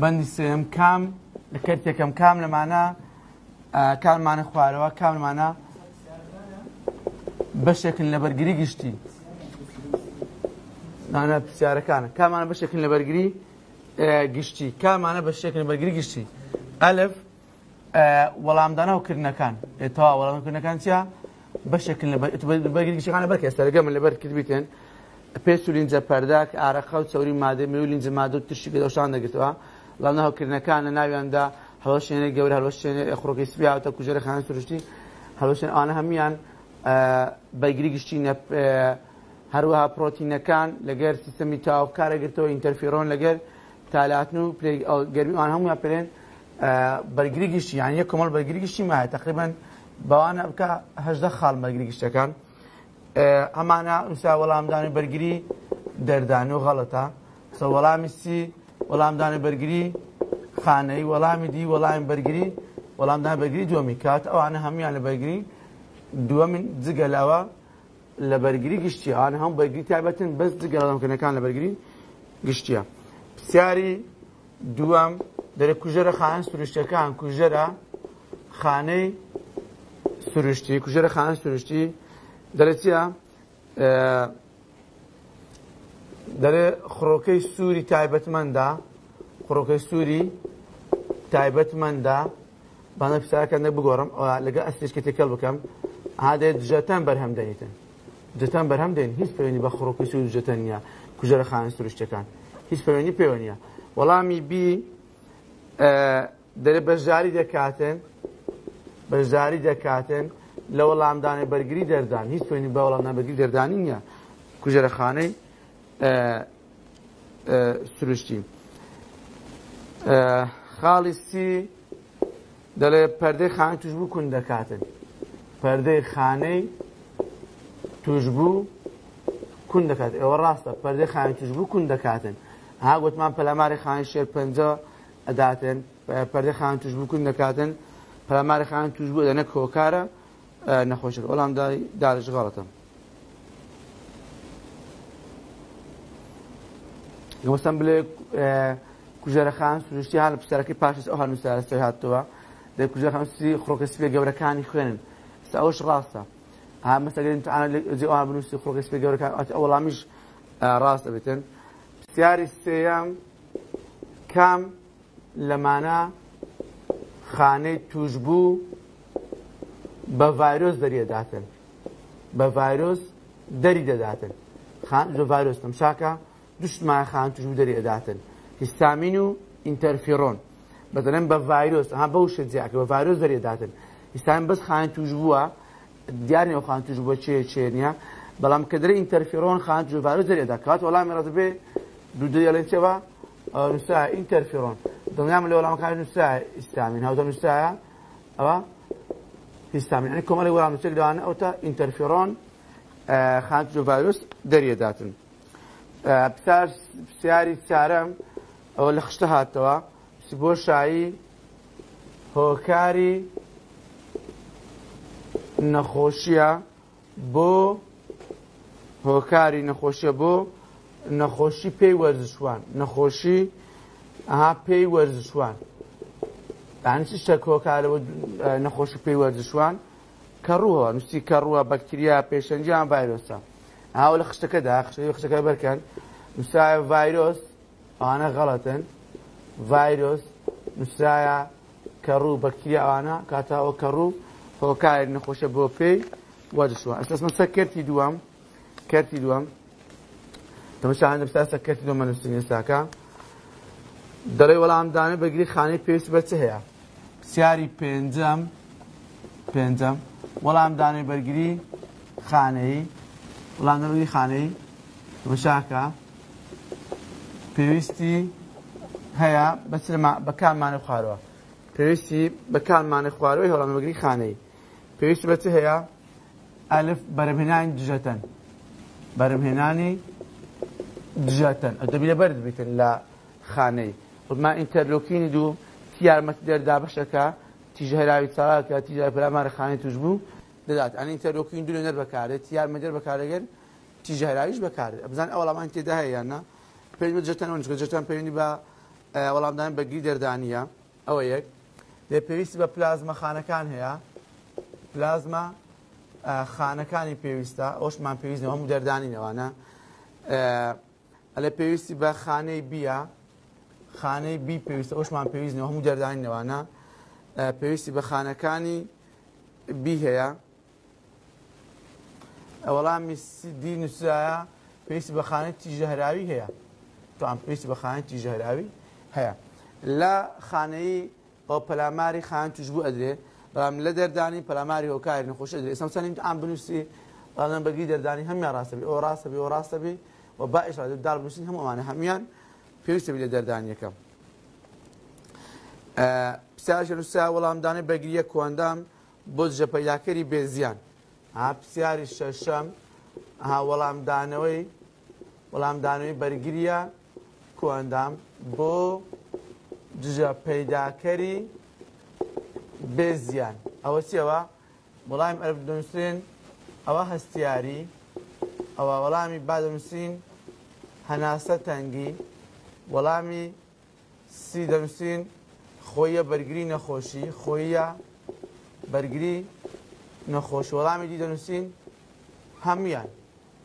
بەندی سم کام لە کەرتێکم کام لەمانە کارمانە خوارەوە کاممانە بەشێکن لە بەرگری گشتی نانە پرسیارەکانە کامانە بەشێکن لە بەرگری گشتی کامانە بەشێکن لە بەرگری گشتی ئەلف وەڵامدانە وکردنەکان ئێتەوا وەڵامکردنەکان چیا بەشێکن لە بەرگری گشتەکانە بەرکەستە لەگەمە لەبەر کردبیێن پێست و لینجە پەرداک ئارەخە و چوری مادە می و لینجە مادە و تشی گەدەشان دەگرتەوە لەم نەهاوکردنەکانە ناویاندا هەڵۆشێنێ گەور هەلۆشێنێ خڕۆکی سپیاوتە کوژێرە خان سروشتی هەلۆشێن ئانە هەمیان بەگری گشتی هەروەها پرۆتینەکان لەگەر سیستەمی تاوکارەگرتەوە ئینتەرفیرۆن لەگەر تالاتن و گەرمی ئان هەمویان پێێن بەرگری گشتی یان یە کۆمەڵ بەرگری گشتی مایە تقریبان بەوانە بکەهدە خاڵ بەرگری گشتەکان ئەمانە ئوسا وەڵامدانی بەرگری دەردانی و غەڵەتا سە وەڵامی سی وەڵامدانی بەرگری خانەی وەڵامی دی وەڵامی بەرگری وەڵامدان بەرگری دووەمی کات ئەوانە هەمویان لە بەرگری دووە من جگەلاوە لە بەرگری گشتی ئاان هەم بەرگری تایبەتن بەس جگەڵامکردنەکان لە بەرگری گشتیە پرسیاری دووەم دەرە کوژەرە خان سروشتەکان کوژەرە خانەی سروشتی کوژەرە خان سروشتی دەرەچیە دەرێ خڕۆکەی سووری تایبەتمەدا خڕۆکەی سووری تایبەتمەدا بانە پیساکە نەبگۆڕم لەگە ئەستێشکە تێکەڵ بکەم عادێت جەتەن بەرهەم دەنێتن جەتان بەرهەم دێن هیچ پەیوەنی بە خڕۆکی سوود جەتەن نیە کوژەرە خانە سروشتەکان هیچ پەیوەنی پەیوەنیە وەڵامی بی دەرێ بەژاری دەکاتن بەژاری دەکاتن لە وەڵامدانێ بەرگری دەردان هیچ توێنی بە وەڵام نابەرگری دەردانی نییە کوژێرەخانەی سروشتی خاڵیسی دەڵێ پەردەی خانە توشبوو کون دەکاتن پەردەی خانەی توشبوو کون دەکات ئێوە ڕاستە پەردەی خانە توشبوو کون دەکاتن ها گوتمان پەلەماری خانی شێر پنج ئەداتن پەردەی خان توشبوو کون دەکاتن پەلەماری خان توشبوو دەنە کۆکارە نەخۆشر وەڵام دارش غڵەتە گەمەستان بڵێ کوژەرەخان سروشتی ها لە پسەرەکەی پاشس ئەو هەنووسارە سێ هاتووە دە کوژەخەمسی خڕۆکەسپێ گەورەکانی خوێنن ستا ئەوش ڕاستە ها مەسەگەن ئەوان بنووسی خڕۆکەسپێ گەورەکان ئەو وەڵامیش ڕاستە بێتن پرسیاری سێیان کام لەمانە خانەی توش بوو بە ڤایرۆز دەریێداتن بە ڤایرۆز دەری دەداتن لە ڤایرۆز تەمشاکە دوشتمان خان توش دەریێداتن هیستامین و ئینتەرفیرۆن بەدەن بە ڤایرۆز ها بەو شجیاکە بە ڤایرۆز دەریێداتن ئستان بەس خان توش بووە دیارنێ خان توش بۆ چێ چێنە بەڵام کەدرری ئینتەرفیرۆن خان توش ڤایرۆز دەریێداکات وەڵامی ڕزبێ دوو دەیڵێن چێوە نووسە ئینتەرفیرۆن دڵنیام لە وەڵامەکان نووسە ئستامین هاوتە نووسە ئەوە هیستامین کۆمەڵی وەڵامچێک لەوانە ئەو تا ئینتەرفیرۆن خانچ و ڤایرۆس دەریێداتن پسار پرسیاری چارەم ئەوە لە خشتە هاتەوە بۆ شایی هۆکاری نەخۆشیە بۆ هۆکاری نەخۆشیە بۆ نەخۆشی پێی وەرزشوان نەخۆشی ئەها پێی وەرزشوان دانیش شەکۆکارەوە نەخۆشی پێی وەرزشوان کەڕووە نووسی کەڕووە بەکتریا پێشەنجیان ڤایرۆسە ئاوە لە خشتەکەدا خشتەکە خشتەکە بەرکەن نووسایە ڤایرۆس ئەوانە غەڵەتن ڤایرۆس نووسایە کەڕوو بەکتریا ئەوانە کاتاەوە کەڕوو هۆکارێک نەخۆشە بۆ پێی وەرزشوە ئەسمە سەر کردی دووەم کردی دووەم تەمەشان دەستا سەر کردی دومە نووسین ێستاکە دەڵێ وەڵامدانە بەگری خانەی پێویست بەچ هەیە پرسیاری پێنجەم پێنجەم وەڵامدانەی بەرگری خانەی وڵامدەبگری خانەی وشاکە پێویستی هەیە بەچ بەکانمانە خوارەوە پێویستی بەکانمانە خوارەوەی هەڵامەگری خانەی پێویست بەچ هەیە ئەلف بەرەمهێنانی دژەتەن بەرمهێنانی دژەتەن ئەدەبی لە بەرد بێتن لە خانەی ما ئینتەرلۆکینی دوو تی یارمەتی دەردا بەشەکە تیژهراوی چاواکە تیژای پرامارەخانی توش بوو دەدات ئەن ئینتەرلۆکین دوێ نەر بەکارێت یارمە دەر بەکارەگەر تیژهراویش بەکار بزان ئەوەڵامان تێدا هەیەیاننا پێ جتەن جتان پێویی بە وەڵامدان بەگری دەردانە ئەوە یەک لێ پێویستی بە پلازمە خانەکان هەیە پلازمە خانەکانی پێویستە ئەوشمان پێویست هەموو دەردانی نەوانە ئەلە پێویستی بە خانەی بیە خانه بی من پیوست ئەوشمان پێویستنەوە هەموو نوانا نەوانە به خانه خانەکانی بی همی سی دی به نووسایە پێویستی بە تو هم هەیە به خانه تی خانەتی ژەهراوی هیا لە ای او پلاماری خان توش بوو ئەدرێ بەڵام لە دەردانی اسم هۆکاری نەخۆش ئەدرێ سەمسەنیم ئام بنووسی بەڵام راست بی او راست بی او راست بی و باعش دار هم هەمووانە همیان پێویستە لە دەردانیەکەم پرسیارش نووسا وەڵامدانە بەگریە کۆندام بۆ ژەپەیاکەری بێزیان پرسیاری شەشەم وەڵامدانەوەی وەڵامدانەوەی بەرگریە کۆندام بۆ دژە پەیداکەری بێزیان ئەوە چیەوە وەڵامی ئەرب دەنووسین ئەوە هەستیاری ئەوە وەڵامی با دەنووسین هەناسە تەنگی وەڵامی سی دەنووسین خۆیە بەرگری نەخۆشی خۆیە بەرگری نەخۆش وەڵامی دی دەنووسین هەمویان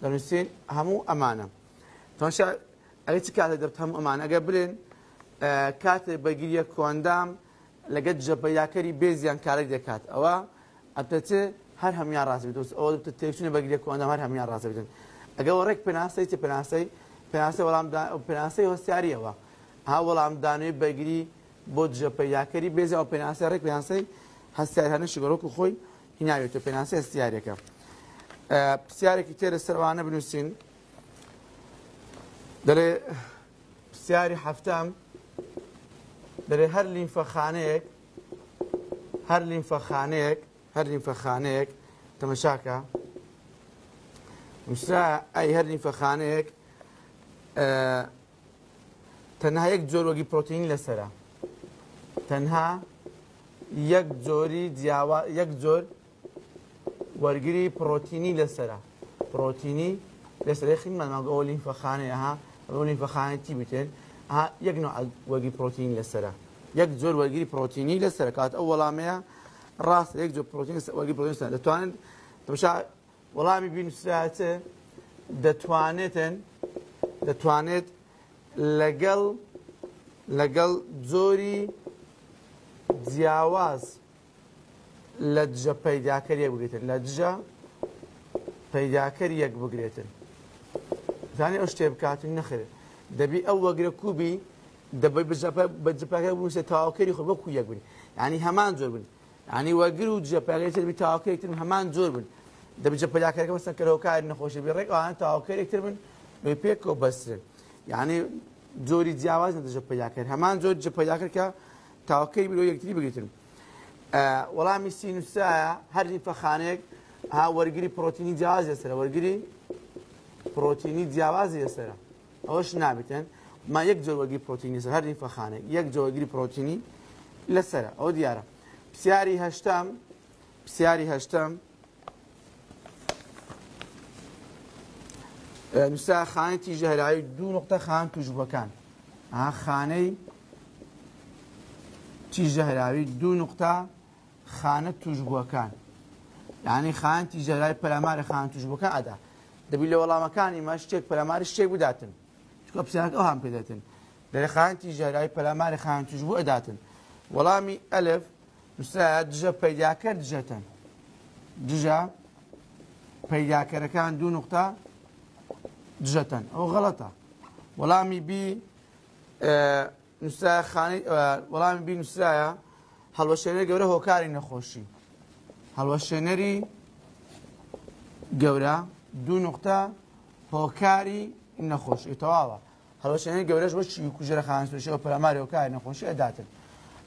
دەنووسین هەموو ئەمانە تۆشە ئەلی چ کاتە دەبت هەموو ئەمان ئەگە برێن کاتێک بەگیریە کۆندام لەگەت جەپەیاکەری بێزیان کارێک دەکات ئەوە ئەتەچێ هەر هەمیان ڕاست بێت ئەوە تێکچونە بەگیریە کۆندام هەر هەمیان ڕاستە بدن ئەگە ڕێک پێناسەی تێ پێناسەی پێناسی وەڵام پێناسی هۆستیاریەوە ها وەڵامدانەوەی بەگری بۆ دژە پەیداکەری بێزی ئەو پێناسی ڕێک پێناسی هەستیار هەنە شگەڕۆک و خۆی هیناوێتە پێناسی هەستیارەکە پرسیارێکی تێرە سەروانە بنووسین دەڵێ پرسیاری هەفتم دەڵێ هەر لیمفەخانەیەک هەر لیمفەخانەیەک هەر لیمفەخانەیەک تەمەشاکە نووسرا ئەی هەر لیمفەخانەیەک تەنها یەک جۆرۆگی پرۆتین لەسرە تەنها یەک جۆری یەک جۆر وەرگری پرۆتینی لەسرە پرۆتینی لەسەری خیممانەگەۆلین فەخانەیەها ڕۆنی فەخانەتی بتێن یەک وەرگی پرۆتین لەسرە یەک زۆر وەرگری پرۆتینی لەسەر کات ئەو وەڵامەیە ڕاست یەک جۆر پرۆتین وەرگی پرۆتین دەتوانن تەمشا وەڵامی بینوسراچە دەتوانێتن دەتوانێت لەگەڵ لەگەڵ زۆری جیاواز لە دژە پەیداکەر یەک بگرێتن لە دژە پەیداکەر یەک بگرێتن زانانی ئەو شتێ بکاتن نەخرێت دەبی ئەو وەگرە کوبی دەبی بەجپەکە بووسێ تاواکەری خۆ بەکو یەک بن ینی هەمان زۆر بن ینی وەگر و جەپەکەی تاواکەێکتر هەمان زۆر بن دەبجە پلاکەکە مەسن کەرەوەکار نەخۆشی بێ ڕێک ئەوان تاواکەێکتر بن پیک و یعنی زوری جیاواز نەدەژە پیدا کرد همان زور جە پیدا کرد یک تیم بگیریم. ولی بگیتن وەڵامی هر هەردی خانه، ها ورگری پرۆتینی جیاوازی است ورگری پرۆتینی جیاوازی است اوش نابێتن ما یەک پروتئینی پرۆتینی هر هەردی خانه یک جۆوەگری پرۆتینی لسره. او دیارە پسیاری هشتم، پسیاری هشتم. نووسا خانەتی ژەهراوی دوو نقطە خان توژبەکان خانەی تیژەهراوی دوو نقطە خانە توژبووەکان یعنی خانتی ژەهرای پەرامارە خان توژبەکە ئەدا دەبی لە وەڵامەکانی مە شتێک پەراماری شتێک بداتن چکە پسیانەکە ئەو هەم پێدەتن دەرە خانتی ژەهرای پەرامارە خان توژبوو ئەداتن وەڵامی ئەلف نووسا دژە پەیداکە دژەتەن دژە پەیداکەرەکان دوو نقطە دژەتەن ئەو غەڵەتە وەڵامی بی وەڵامی بی نووسایە هەڵوەشێنەر گەورە هۆکاری نەخۆشی هەڵوەشێنەری گەورە دوو نقطە هۆکاری نەخۆشی تەواوە هەڵوەشێنەر گەورەش بۆ چی کوژرە خانسوشی ئەو پەرەماری هۆکاری نەخۆشی ئەداتن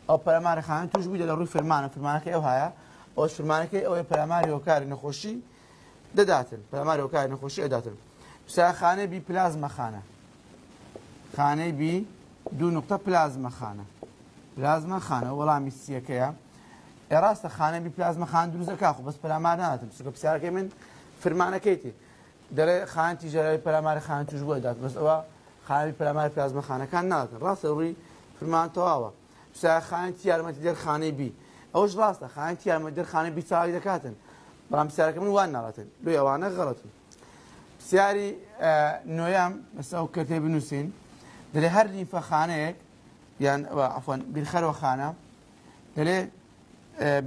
ئەو پەرەمارە خان توش بووی لە ڕووی فەرمانە فرمانەکە ئەو هەیە ئەو فرمانەکەی ئەوەی پەرەماری هۆکاری نەخۆشی دەداتن پەرەماری هۆکاری نەخۆشی ئەداتن ساخانە بی پلازمەخانە خانەی بی دوو نقطە پلازمەخانە پلازمەخانە وەڵامی سیەکەیە ئێڕاستە خانە بی پلازمەخان دروزەکە خو بەس پەلامان ناتم سکە پرسیارەکەی من فرمانەکەیتی دەڵێ خانتی ژەرای پەلاماری خان توش بووەدات بەس ئەوە خانی پەلاماری پلازمەخانەکان ناتن ڕاستە ڕووی فرمان تەواوە خانتی یارمەتی دەر خانەی بی ئەوش ڕاستە خانتی یارمە دەر خانە بی چاوی دەکاتن بەڵام پرسیارەکە من وان ناڵاتن لوی ئەوانە غەڵەتن پرسیاری نوۆیان ئێستا و کەتێ بنووسین دەێ هەر نیفەخانەیەک یان ئەفۆن بیرخەرەوە خانە دەلێ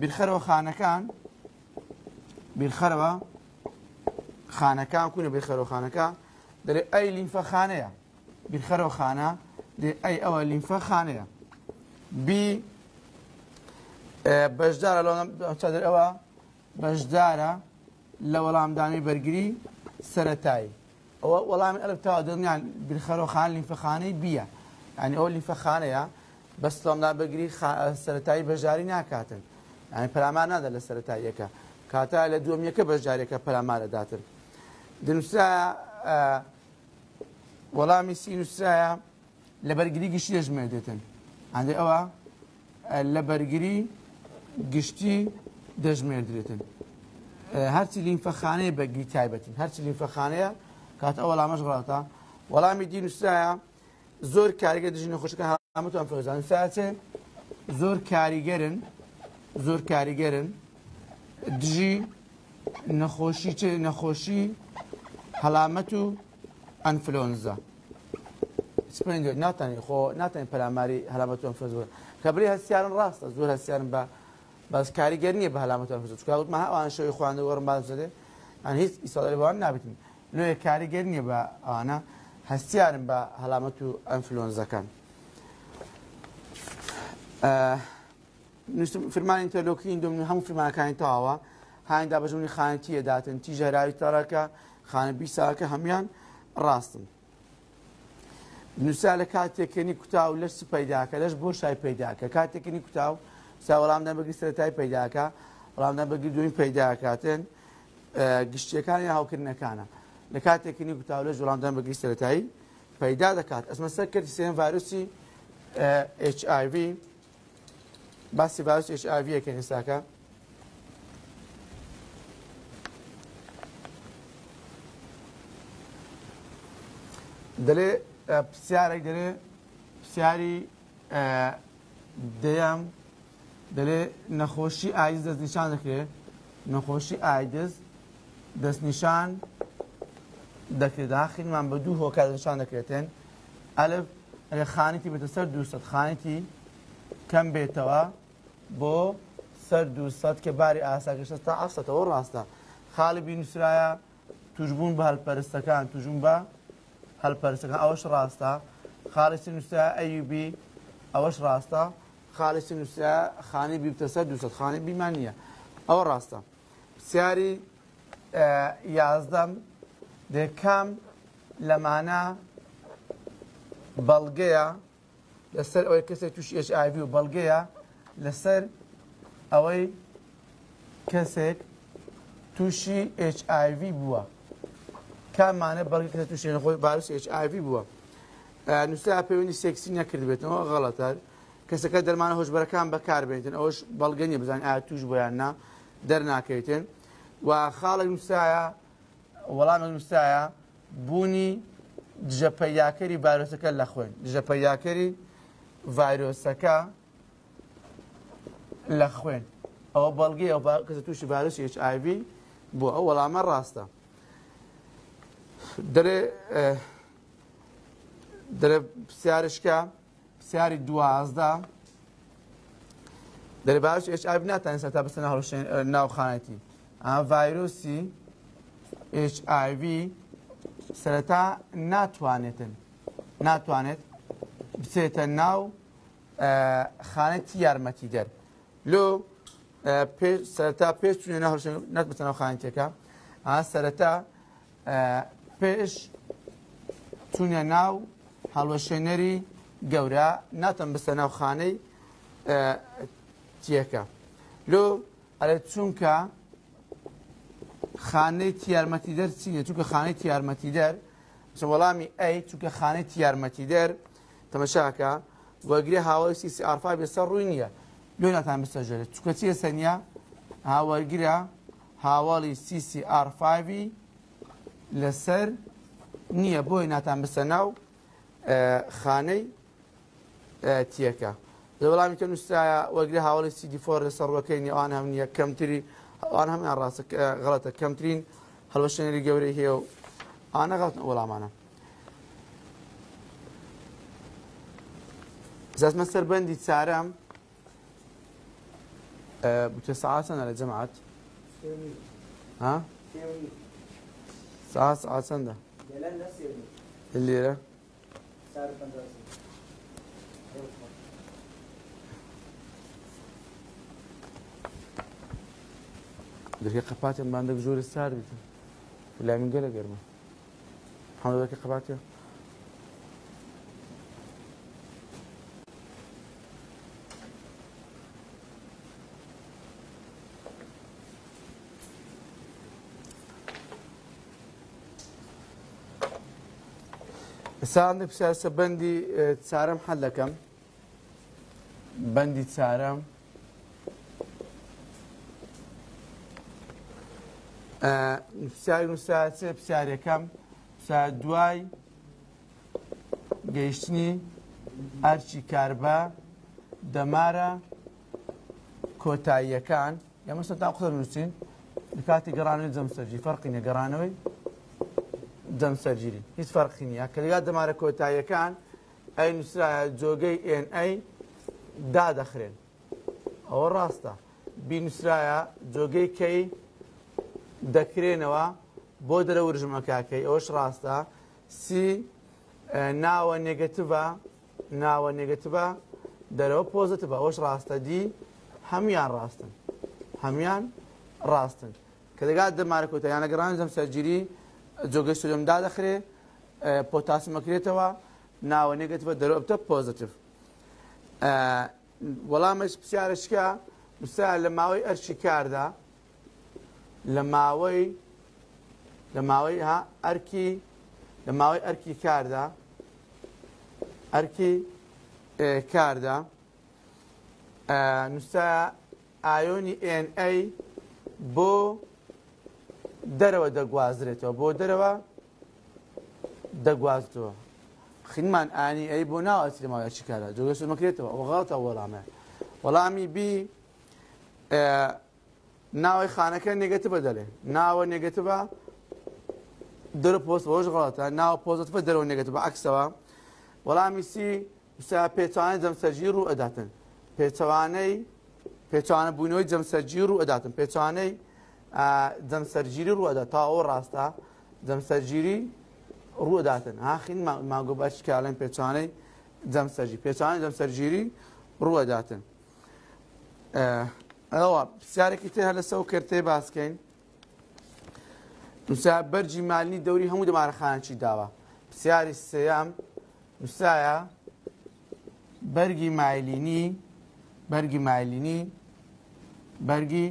بیرخەرەوە خانەکان بیرخەرەوە خانەکان کوونە بیرخەرەوە خانەکە دەێ ئەی لیمفەخانەیە بیرخەرەوە خانە دێ ئەی ئەوە لیمفەخانەیە بی بەشدارە لەڵام ئەوە بەشدارە لە وەڵامدانی بەرگری سەتایی ئەوە وەڵامی ئەلبتەوە دڵنیان بخەرۆخان لیفەخانەی بیە ئەنی ئەو لیفەخانەیە بەستۆمدا بگری سەتایی بەژاری ناکاتن ئەنی پرامان نادا لە سەتاییەکە کاتا لە دووەمیەکە بەژارێکە پەرامارەداتن دنووسرا وەڵامی سینووسرایە لە بەرگری گشتی دەژمێ دێتن ئەندێ ئەوە لە بەرگری گشتی دەژمێردرێتن هەرچی لیمفەخانەیە بەگی تایبەتین هەرچی لیمفەخانەیە کاتە وەڵامەش غڵاتە وەڵامی دینوسایە زۆر کاریگە دژین خوشکە هەمەتوان فێزان ساچێ زۆر کاریگەرن زۆر کاریگەرن دژی نەخۆشی چ نەخۆشی هەلامەت و ئەنفلۆنزا سپین ناتانی خۆ ناتانی پەلاماری هەلامەت و ئەنفلۆنزا کە بری هەستیارن ڕاستە زۆر هەستیارن بە بەس کاریگەر نیە بە هەلامەتەوە چکوت ئەوان شوی خوانە وەرم باز دەدێ ئەن هیچ ئیساڵەوان نابن نوێ کاریگەر نیە بە ئەوانە هەستیارن بە هەلامەت و ئەنفلۆنزەکان فرمانی تەلۆکین دوم هەموو فرمانەکانی تاوە هایندا بەژونی خانەتیە داتن تی ژەراوی تەڕەکە خانە بیساکە هەمان ڕاستن. نووسا لە کاتێکنی کوتا و لەش پەیداکە لەش بۆ شای پەیداکە کاتێکنی کوتا و سا وەڵامدا بگری سەتای پەیداکە وەڵامدا بەگری دوین پەیداکاتن گشتیەکانی هاوکردنەکانە لە کاتێکنی گوتاولە ژوڵاندان بەگری سەتایی پەیدا دەکات ئەسمە سەر کردی سێن ڤایرسی HIV باسی ڤایرس HIVەکە ئێستاکە دەڵێ پرسیارێک دەڵێ پرسیاری دەیان دەڵێ نەخۆشی ئایز دەستنیشان دەکرێت نەخۆشی ئایدز دەستنیشان دەکرێت داخینمان بە دوو هۆکە دەنیشان دەکرێتێن ئەلف خانیتی بێتە سەر دووسەد خانیتی کەم بێتەوە بۆ سەر دووسەد کە باری ئاساگەشت تا ئەفسەتەوە ڕاستە خاڵبی نووسرایە توشبوون بە هەلپەرستەکان توژون بە هەلپەرستەکان ئەوەش ڕاستە خاڵی نووسرا ئەیبی ئەوەش ڕاستە خاڵی نووسرا خانی بیبتەسە دووسەد خانی بیمان نیە ئەوە ڕاستە پرسیاری یازدەم دێکام لەمانە بەڵگەیە لەسەر ئەوەی کەسێک توش ئش ئاوی و بەڵگەیە لەسەر ئەوەی کەسێک تووشی HIV بووە کامانە بەڵگە کە تووشێنە خۆی باروس HIV بووە نووسرا پەیوەندی سێکسی نەکردبێتەوە غەڵەتە کەسەکە دەرمانە هۆشبەرەکان بەکار بێتن ئەوش بەڵگەنی بزانین ئا توش بۆیاننا دەرناکەیتن و خاڵە نووسایە وەڵام نووسایە بوونی دژە پەیاکەری ڤایرۆسەکە لە خوێن دژە پەیاکەری ڤایرۆسەکە لە خوێن ئەوە بەڵگی ئەو کەسە تووشی ڤایرۆسی HIV بۆ ئەو وەڵامە ڕاستە دەرێ دەرە پرسیارشکە سیاری دوازدا دەری باش ئش ئای ناتان سەر تا بستە ناوڵش ناوخانەتی ئەم ڤایرۆسی ئش ئایV سەرەتا ناتوانێتن ناتوانێت بچێتە ناو خانەتی یارمەتی دەر لۆ سەرتا پێش چونێ ناوڵش نات بستە ناو خانەتێکە ئا سەرەتا پێش چونە ناو هەڵوەشێنەری گەورە ناتەم بستە ناوخانەی تیەکە لۆ ئەلە چونکە خانەی تیارمەتی دەر چینە چونکە خانەی تیارمەتی دەر وەڵامی ئەی چونکە خانەی تیارمەتی دەر تەمەشاکە وەگرێ هاوەسی ئارفا بێسە ڕووی نییە لۆ ناتان بستەژێت چونکە چیە سەنیا هاوەرگرە هاواڵی سیسی ئارفاوی لەسەر نییە بۆی ناتان بستە ناو خانەی تیەکە لە وەڵامی کە نووسایە وەگری هاوڵی سیدی فۆر لە سەرڕەکەینی ئەوان هەم نیە کەمتری غلطة كم ترين هل کەمترین هەڵەشێنەری گەورەی هەیە انا غلط غڵتن وەڵامانە زەزمە سەربەندی بندي بوتە آه، بتسعة سنة لجمعة ها؟ اللي ساعت سعر لێرە؟ درکی من دکتر جوری سر بیتن ولی همین گله گرمه حمد درکی قپاتیان ساعندك بسیار سبندی آه، تسرم حل کم بندی تسرم پرسیار و ساچێ پرسیارەکەم سا دوای گەیشتنی ئەرچی کاربە دەمارە کۆتاییەکان ئەمەستا تا قوتە نووسین کاتی گەڕانەوەی جەمسەرجی فەرقی نەگەڕانەوەی جەمسەرگیری هیچ فەرقی نیە کەلگا دەمارە کۆتاییەکان ئەی نووسراە جۆگەی ئNA دادەخرێن ئەوە ڕاستە بینوسراە جۆگەی کەی دەکرێنەوە بۆ دەرە ورژمەکەکەی ئەوش ڕاستە سی ناوە نێگەتبە ناوە نێگەتبە دەرەوە پۆزت بە ئەوش ڕاستە دی هەمیان ڕاستن هەمان ڕاستن کە دەگات دەمارکوتە یانە گەڕان زەم سەرگیری جۆگەی سولم دادەخرێ پۆتاسمەکرێتەوە ناوە نێگەت بە دەرۆبتە پۆزتف وەڵامەش پرسیارشکە مثال لە ماوەی ئەرشی کاردا لە ماوەی لە ماوەی ها ئەرکی لە ماوەی ئەرکی کاردا ئەرکی کاردا نووسە ئایۆنی NA بۆ دەرەوە دەگوازرێتەوە بۆ دەرەوە دەگوازتەوە خینمان ئانی ئەی بۆ ناو ئەسیماوە چیکارە جۆگەسومەکرێتەوە ئەوغاتە وەڵامە وەڵامی بی ناوی خانەکە نگەتیبە دەڵێ ناوە نگەتیبە دەرە پۆست بۆش غڵاتە ناو پۆزتبە دەرەوە نگەتیبە عکسەوە وەڵامیسی وسا پێچوانە جەمسەرگیر و ئەداتن پێچەوانەی پێچوانە بوونەوەی جەمسەرگیر و ئەداتن پێچوانەی جەمسەرگیری ڕوەدا تا ئەو ڕاستە جەمسەرگیری ڕوەداتن هاخین ماگۆباشکیاڵێن پێچوانەی جەمسەرجی پێچوانە جەمسەرگیری ڕوەداتن. ئەوە پرسیارێکی تێ هە لەسەو کردێ باسکەین نووسیا بەرجی مالی دەوری هەموو دەمارەخانەی داوە پرسیاری سەیام نووسایە بەرگی مایلینی بەرگی مایلینی بەرگی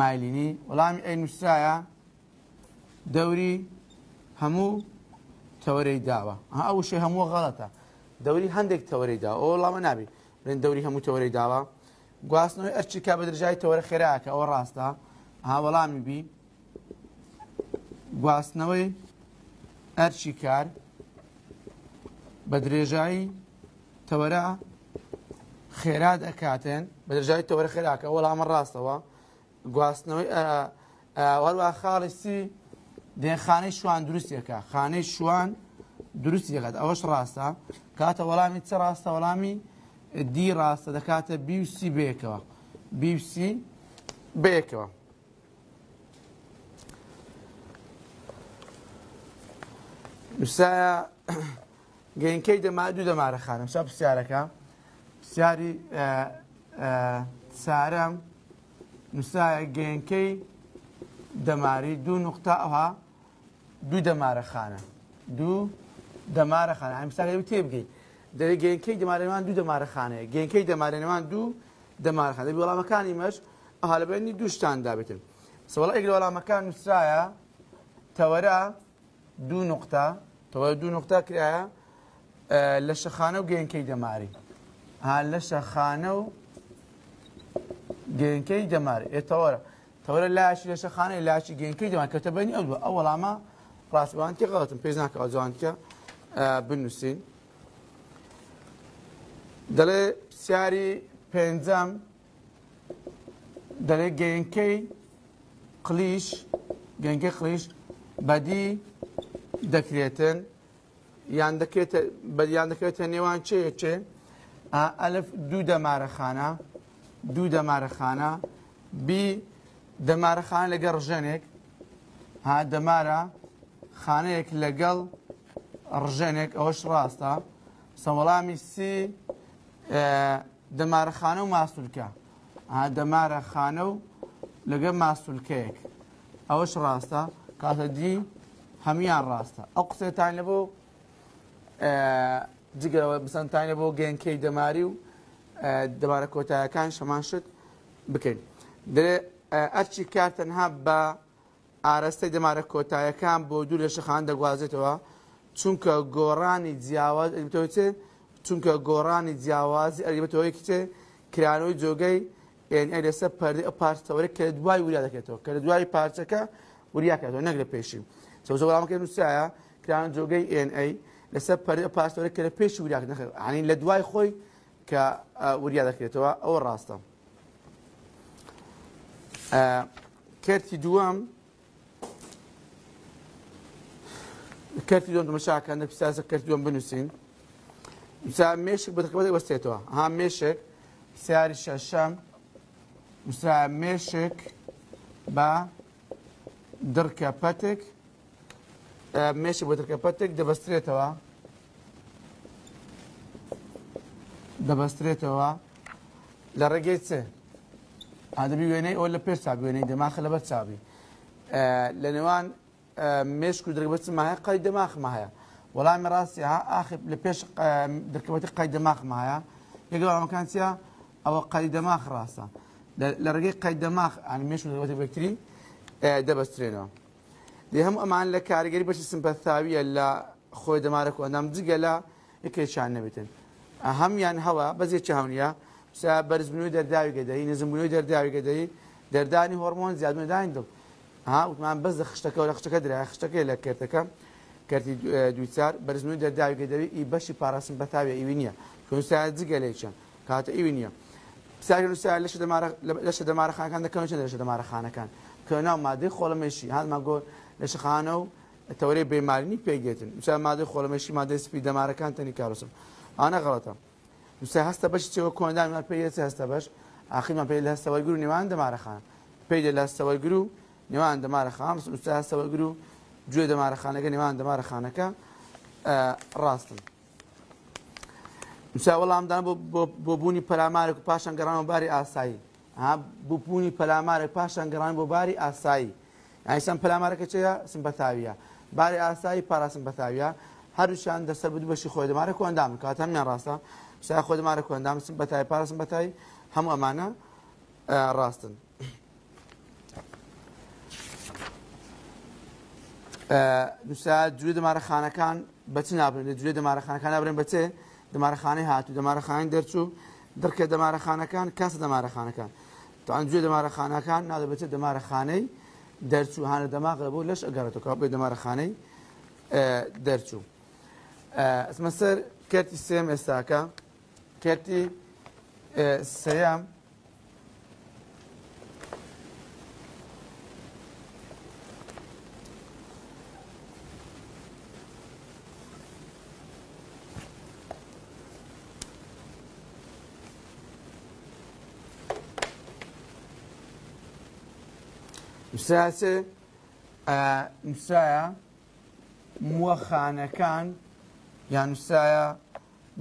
مایلینی وەڵامی ئەی نووسایە دەوری هەموو تەوەرەی داوە ئەو شێ هەموو غەڵەتە دەوری هەندێک تەوەرەی دا ئەو وڵامە نابی برێن دەوری هەموو تەوەرەی داوە گواستنەوەی ئەرچی کا بە درژای تەوەرە خێراکە ئەوە ڕاستە ها وەڵامی بی گواستنەوەی ئەرچی کار بە درێژایی تەوەرە خێرا دەکاتێن بە درژای تەوەرە خێراکە وەڵامە ڕاستەوە گواستنەوەی وەروە خاڵیسی دێنخانەی شوان دروستیەکە خانەی شوان دروستیەکەات ئەوەش ڕاستە کاتە وەڵامی چه ڕاستە وەڵامی دی ڕاستە دەکاتە بیوسی بێکەوە بیوسی بێکەوە نووسایە [coughs] گەینکەی دەما دوو دەمارە خانم شە پرسیارەکە پرسیاری سارەم نووسایە گەینکەی دەماری دوو نقطتا ئەوها دوو دەمارە خانە دوو دەمارە خانە ئەمیساگەی تێبگەیت دەوێت گەنکەی دەمارێنوان دوو دەمارەخانەیە گەنکەی دەمارێنەوان دوو دەمارخان دەبی وەڵامەکانی مەش هەلبێنی دووشتان دابێتن سەوەڵ ئەگەر وەڵامەکان نووسراە تەوەرە دوو نقطتا تەوە دوو نقطتا کرایە لە شەخانە و گەنکەی دەماری ها لە شەخانە و گەنکەی دەماری ئێتەوەرە تەوەرە لاشی لە شەخانەی لاشی گەنکەی دەمار کەتەبنی ئەو دووە ئەو وەڵامە ڕاستوانتی غڵتم پێزناکە ئەوزانکە بنووسین. دەڵێ پرسیاری پێنجەم دەڵێ گەنکەی قلیش گەنگی قلیش بەدی دەکرێتن یان دەکرێتە بەدیان دەکرێتە نێوان چەیەکێ ئەلف دوو دەمارەخانە دوو دەمارەخانە بی دەمارەخان لەگە ڕژێنێک ها دەمارە خانەیەک لەگەڵ ڕژێنێک ئەوەش ڕاستە سەوەڵامی سی دەمارەخانە و ماسوولکە دەمارەخانە و لەگە ماسوولکەیەک ئەوەش ڕاستە کاتە دی هەمان ڕاستە ئەو قسێتان لە بۆ جگەرەوە بسەندتانە بۆ گەنکەی دەماری و دەبارە کۆتایەکان شەمان شت بکەین درێ ئەرچی کارتەنها بە ئارەستەی دەمارە کۆتایەکان بۆ دوو لە شەخان دەگوازێتەوە چونکە گۆڕانی جیاواز ئەتۆچێت چونکە گۆڕانی جیاوازی ئەریبەتەوەی کچێ کرانەوەی جۆگەی ئێنئ لەسە پارچەوەرە کە دوای وریا دەکێتەوە کە دوای پارچەکە وریاکاتەوە نەک لە پێشی چەوزە وەڵامەکە نووسایە کران جۆگەی ئێنئ لەسەر پارچەوەرە کە لە پێشی وریاک نەخێت عنی لە دوای خۆی کە وریا دەکرێتەوە ئەوە ڕاستە کەرتی دووەم کەرتی دوم مەشاکە نە پیساسە کەرت دوم بنووسین مسا مێشک بەتەکەبەتی وەستێتەوە ها مێشک سیاری شەشەم مسا مێشک بە درکە پەتێک مێشی بۆ درکە پەتێک دەبەسترێتەوە دەبەسترێتەوە لە ڕێگەی چێ ئادەبی وێنەی ئەو لە پێش چابی وێنەی دەماخ لە بەر چابی لە نێوان مێشک و درگبەتما هەیە قەی دەماخما هەیە وەڵامی ڕاستی ئاخ لە پێش دەکەوەتی قەی دەماخمایە یەکەکانسیە ئەوە قەی دەماخ ڕاستە لە ڕێگەی قەی دەماخ ئەنیمێش دەوەتی بەکتری دەبەسترێنەوە دی هەموو ئەمان لە کارگەری بەشی سمپەتاویە لە خۆی دەمارە و ئەندام جگە لە یەکێکیان نەبێتن هەمیان هەوە بەزێکی هەمنیە سا بەرزبنەوەی دەرداوی گەدەی نزمبووی دەرداوی گەدەی دەردانی هۆرمۆن زیادمەدانی دڵ ها وتمان بەز خشتەکە و لە خشتەکە درای خشتەکەی لە کردەکە کەرتی دوچار بەرزنووی دەداویکە دەوی ئی بەشی پاراستن بەتاوێ ئیوی نیە کوستا جگەلێکیان کاتە ئیوی نیە پسساوسا لەش دەمارە خانەکان دەکەون چ لەش دەمارە خانەکان کە ناو مادەی خۆڵەمەشی هاما گۆ لەش خانە و تەورەی بێمارنی پێگێتن وسا مادەی خۆڵەمەشی مادەی سپی دەمارەکان تەنی کارسم ئاە غڵەتە وسا هەستە بەش چەوە کۆندامان پێ هەستە بەش ئاخیمان پێ لە هەستەوەگرو نێوان دەمارە خان پێی لە هەستەوەگرو نێوان دەمارە خام وستا هەستەوەگرو و گوێ دەمارەخانەکە نێوان دەمارەخانەکە ڕاستن. مساوەڵامدان بۆ بوونی پەلامارێک و پاشان گەڕانەوە باری ئاسایی بوونی پەلامارێک پاشان گەڕان بۆ باری ئاسایی ئایسان پەلامارەکە چیا سم بەتاویە باری ئاسایی پاراسم بەتاویە هەروشان دەسەر بدو بەشی خۆی دەمارە کۆندام کات هەمیان ڕاستە سای خۆ دەمارە کۆندام سم بەتای پاراسم بەتای هەموو ئەمانە ڕاستن. دوستا دوێ دەمارەخانەکان بەچ نابن دوێ دەمارەخانەکان نابن بەچێ دەمارەخانەی هاتو دەمارەخانی دەرچوو دڕکە دەمارەخانەکان کەس دەمارەخانەکان تاان دوێ دەمارەخانەکان نادەبێتە دەمارەخانەی دەرچوو هاانە دەماغ بۆ لەش ئەگەڕێتەوە بێ دەمارەخانەی دەرچوو ئەسمەسەر کەرتی سێم ئێستاکە کەرتی سەیام ساسێ آه، نووسایە موەخانەکان یان نووسایە